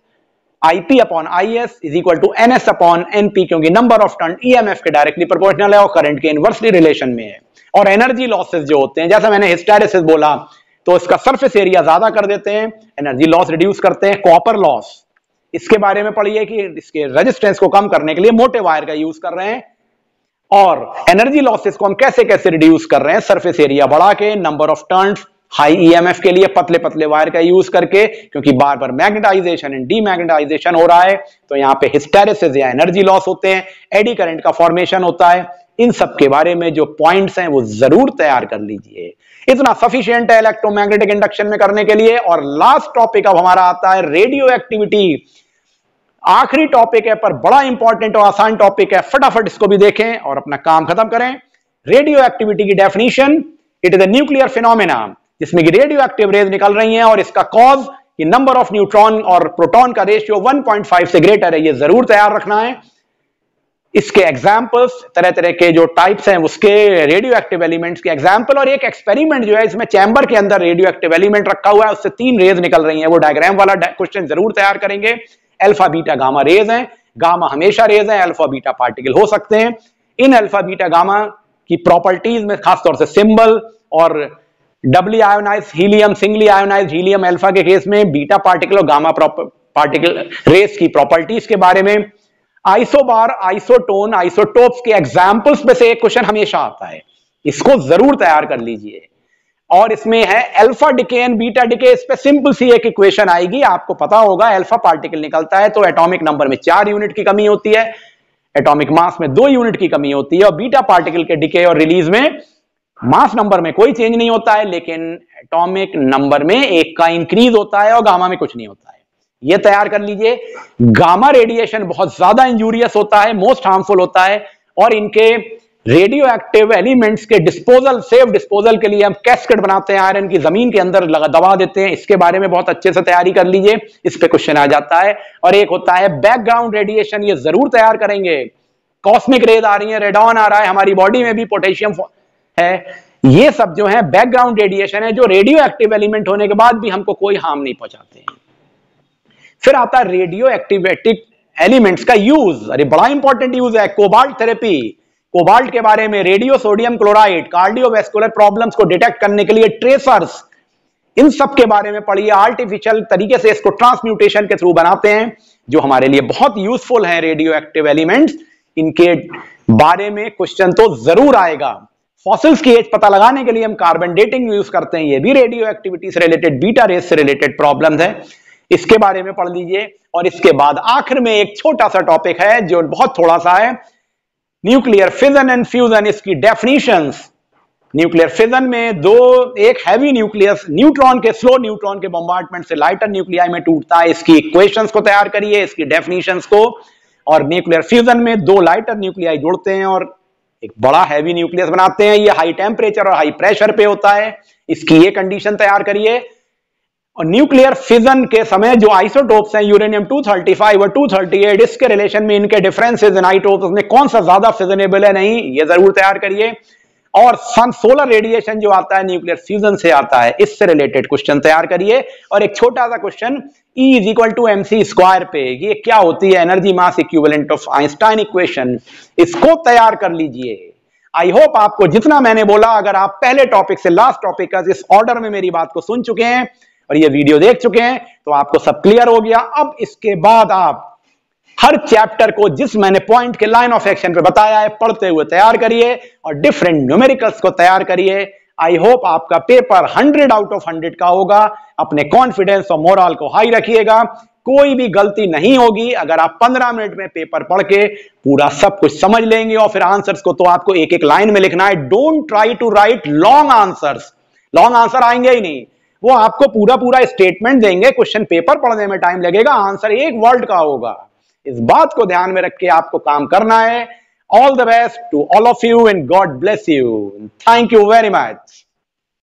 IP upon I S is equal to N S upon NP क्योंकि नंबर ऑफ़ टर्न ईएमएफ के directly proportional है और current के inversely relation में है। और एनर्जी लॉसेस जो होते हैं, जैसा मैंने हिस्टेरिसिस बोला तो इसका सरफेस एरिया ज़्यादा कर देते हैं एनर्जी लॉस रिड्यूस करते हैं कॉपर लॉस इसके बारे में पढ़िए कि इसके रेजिस्टेंस को कम करने के लिए मोटे वायर का यूज़ कर रहे हैं। और एनर्जी लॉसेस को हम कैसे कैसे रिड्यूस कर रहे हैं? सरफेस एरिया बढ़ा के number of turns high EMF के लिए पतले पतले वायर का यूज़ करके, क्योंकि बार बार मैग्नेटाइजेशन एंड डीमैग्नेटाइजेशन हो रहा है तो यहाँ पे हिस्टेरिसिस या एनर्जी लॉस होते हैं। एडी करंट का फॉर्मेशन होता है। इन सब के बारे में जो पॉइंट्स हैं, वो ज़रूर तैयार कर लीजिए। इतना सफिशियंट है इलेक्ट्रोमैग्नेटिक इंडक्शन में करने के लिए। और लास्ट टॉपिक अब हमारा आता है रेडियो एक्टिविटी आखिरी टॉपिक है, पर बड़ा इंपॉर्टेंट और आसान टॉपिक है, फटाफट इसको भी देखें और अपना काम खत्म करें। रेडियो एक्टिविटी की definition it is a nuclear phenomena जिसमें कि रेडियो एक्टिव रेज निकल रही हैं और इसका कॉज कि नंबर ऑफ़ न्यूट्रॉन और प्रोटॉन का रेशियो 1.5 से ग्रेटर है, ये ज़रूर तैयार रखना है। इसके एग्जाम्पल्स तरह तरह के जो टाइप्स हैं, उसके रेडियो एक्टिव एलिमेंट्स के एग्ज़ाम्पल और एक एक्सपेरिमेंट जो है, इसमें चैम्बर के अंदर रेडियो एक्टिव एलिमेंट रखा हुआ है, उससे तीन रेज निकल रही है। वो डायग्राम वाला क्वेश्चन ज़रूर तैयार करेंगे। अल्फ़ा बीटा गामा रेज हैं। गामा हमेशा रेज हैं अल्फ़ा बीटा पार्टिकल हो सकते हैं। इन अल्फ़ा बीटा गामा की प्रॉपर्टीज़ में खासतौर से सिंबल और doubly ionised helium singly ionised helium alpha के केस में बीटा पार्टिकल और गामा पार्टिकल रेस की प्रॉपर्टीज़ के बारे में। आइसोबार आइसोटोन आइसोटोप्स के एग्जाम्पल्स में से एक क्वेश्चन हमेशा आता है। इसको ज़रूर तैयार कर लीजिए। और इसमें है alpha decay and beta decay इस पे सिंपल सी एक इक्वेशन आएगी, आपको पता होगा अल्फ़ा पार्टिकल निकलता है तो एटॉमिक नंबर में चार यूनिट की कमी होती है एटॉमिक मास में दो यूनिट की कमी होती है, और बीटा पार्टिकल के डिके और रिलीज़ में मास नंबर में कोई चेंज नहीं होता है, लेकिन एटॉमिक नंबर में एक का इंक्रीज होता है और गामा में कुछ नहीं होता है। यह तैयार कर लीजिए। गामा रेडिएशन बहुत ज़्यादा इंजूरियस होता है मोस्ट हार्मफुल होता है, और इनके रेडियो एक्टिव एलिमेंट्स के डिस्पोजल सेफ़ डिस्पोजल के लिए हम कैस्केट बनाते हैं आयरन की ज़मीन के अंदर दबा देते हैं। इसके बारे में बहुत अच्छे से तैयारी कर लीजिए। इस पे क्वेश्चन आ जाता है। और एक होता है बैकग्राउंड रेडिएशन ये ज़रूर तैयार करेंगे। कॉस्मिक रेज आ रही है रेडॉन आ रहा है, हमारी बॉडी में भी पोटेशियम है। ये सब जो है बैकग्राउंड रेडिएशन है, जो रेडियो एक्टिव एलिमेंट होने के बाद भी हमको कोई हार्म नहीं पहुंचाते हैं। फिर आता है रेडियो एक्टिवेटिक एलिमेंट्स का यूज़ अरे बड़ा इंपॉर्टेंट यूज़ है कोबाल्ट थेरेपी कोबाल्ट के बारे में, radio sodium chloride, cardiovascular problems को डिटेक्ट करने के लिए ट्रेसर्स, इन सब के बारे में पढ़िए। आर्टिफिशियल तरीके से इसको ट्रांसम्यूटेशन के थ्रू बनाते हैं, जो हमारे लिए बहुत यूजफुल है रेडियो एक्टिव एलिमेंट्स। इनके बारे में क्वेश्चन तो ज़रूर आएगा। फॉसिल्स की एज पता लगाने के लिए हम कार्बन डेटिंग यूज़ करते हैं, ये भी रेडियो एक्टिविटी से रिलेटेड, बीटा रेस से रिलेटेड प्रॉब्लम है। इसके बारे में पढ़ लीजिए। और इसके बाद आखिर में एक छोटा सा टॉपिक है, जो बहुत थोड़ा सा है न्यूक्लियर फिजन एंड फ्यूजन इसकी डेफिनेशन न्यूक्लियर फिजन में दो, एक हैवी न्यूक्लियस न्यूट्रॉन के स्लो न्यूट्रॉन के बॉम्बार्टमेंट से लाइटर न्यूक्लियाई में टूटता है। इसकी इक्वेशन को तैयार करिए, इसकी डेफिनेशंस को। और न्यूक्लियर फ्यूजन में दो लाइटर न्यूक्लियाई जुड़ते हैं और एक बड़ा हैवी न्यूक्लियस बनाते हैं। ये हाई टेम्परेचर और हाई प्रेशर पे होता है। इसकी ये कंडीशन तैयार करिए। और न्यूक्लियर फिजन के समय जो आइसोटोप्स हैं यूरेनियम 235 और 238 इसके रिलेशन में इनके डिफरेंसेस इन आइटोप्स में कौन सा ज़्यादा फिजनेबल है? नहीं, ये ज़रूर तैयार करिए। और सन सोलर रेडिएशन जो आता है न्यूक्लियर फ्यूजन से आता है, इससे रिलेटेड क्वेश्चन तैयार करिए। और एक छोटा सा question E is equal to M C square पे, ये क्या होती है? Energy mass equivalent of Einstein equation इसको तैयार कर लीजिए। आई होप आपको जितना मैंने बोला, अगर आप पहले टॉपिक से लास्ट टॉपिक का इस ऑर्डर में मेरी बात को सुन चुके हैं और ये वीडियो देख चुके हैं तो आपको सब क्लियर हो गया। अब इसके बाद आप हर चैप्टर को जिस मैंने पॉइंट के लाइन ऑफ़ एक्शन पे बताया है, पढ़ते हुए तैयार करिए और डिफरेंट न्यूमेरिकल्स को तैयार करिए। आई होप आपका पेपर 100 आउट ऑफ़ 100 का होगा। अपने कॉन्फिडेंस और मोरल को हाई रखिएगा। कोई भी गलती नहीं होगी। अगर आप 15 मिनट में पेपर पढ़ के पूरा सब कुछ समझ लेंगे और फिर आंसर्स को तो आपको एक एक लाइन में लिखना है। Don't try to write long answers long answer आएँगे ही नहीं। वो आपको पूरा पूरा स्टेटमेंट देंगे क्वेश्चन पेपर पढ़ने में टाइम लगेगा आंसर एक वर्ड का होगा। इस बात को ध्यान में रख के आपको काम करना है। All the best to all of you and God bless you thank you very much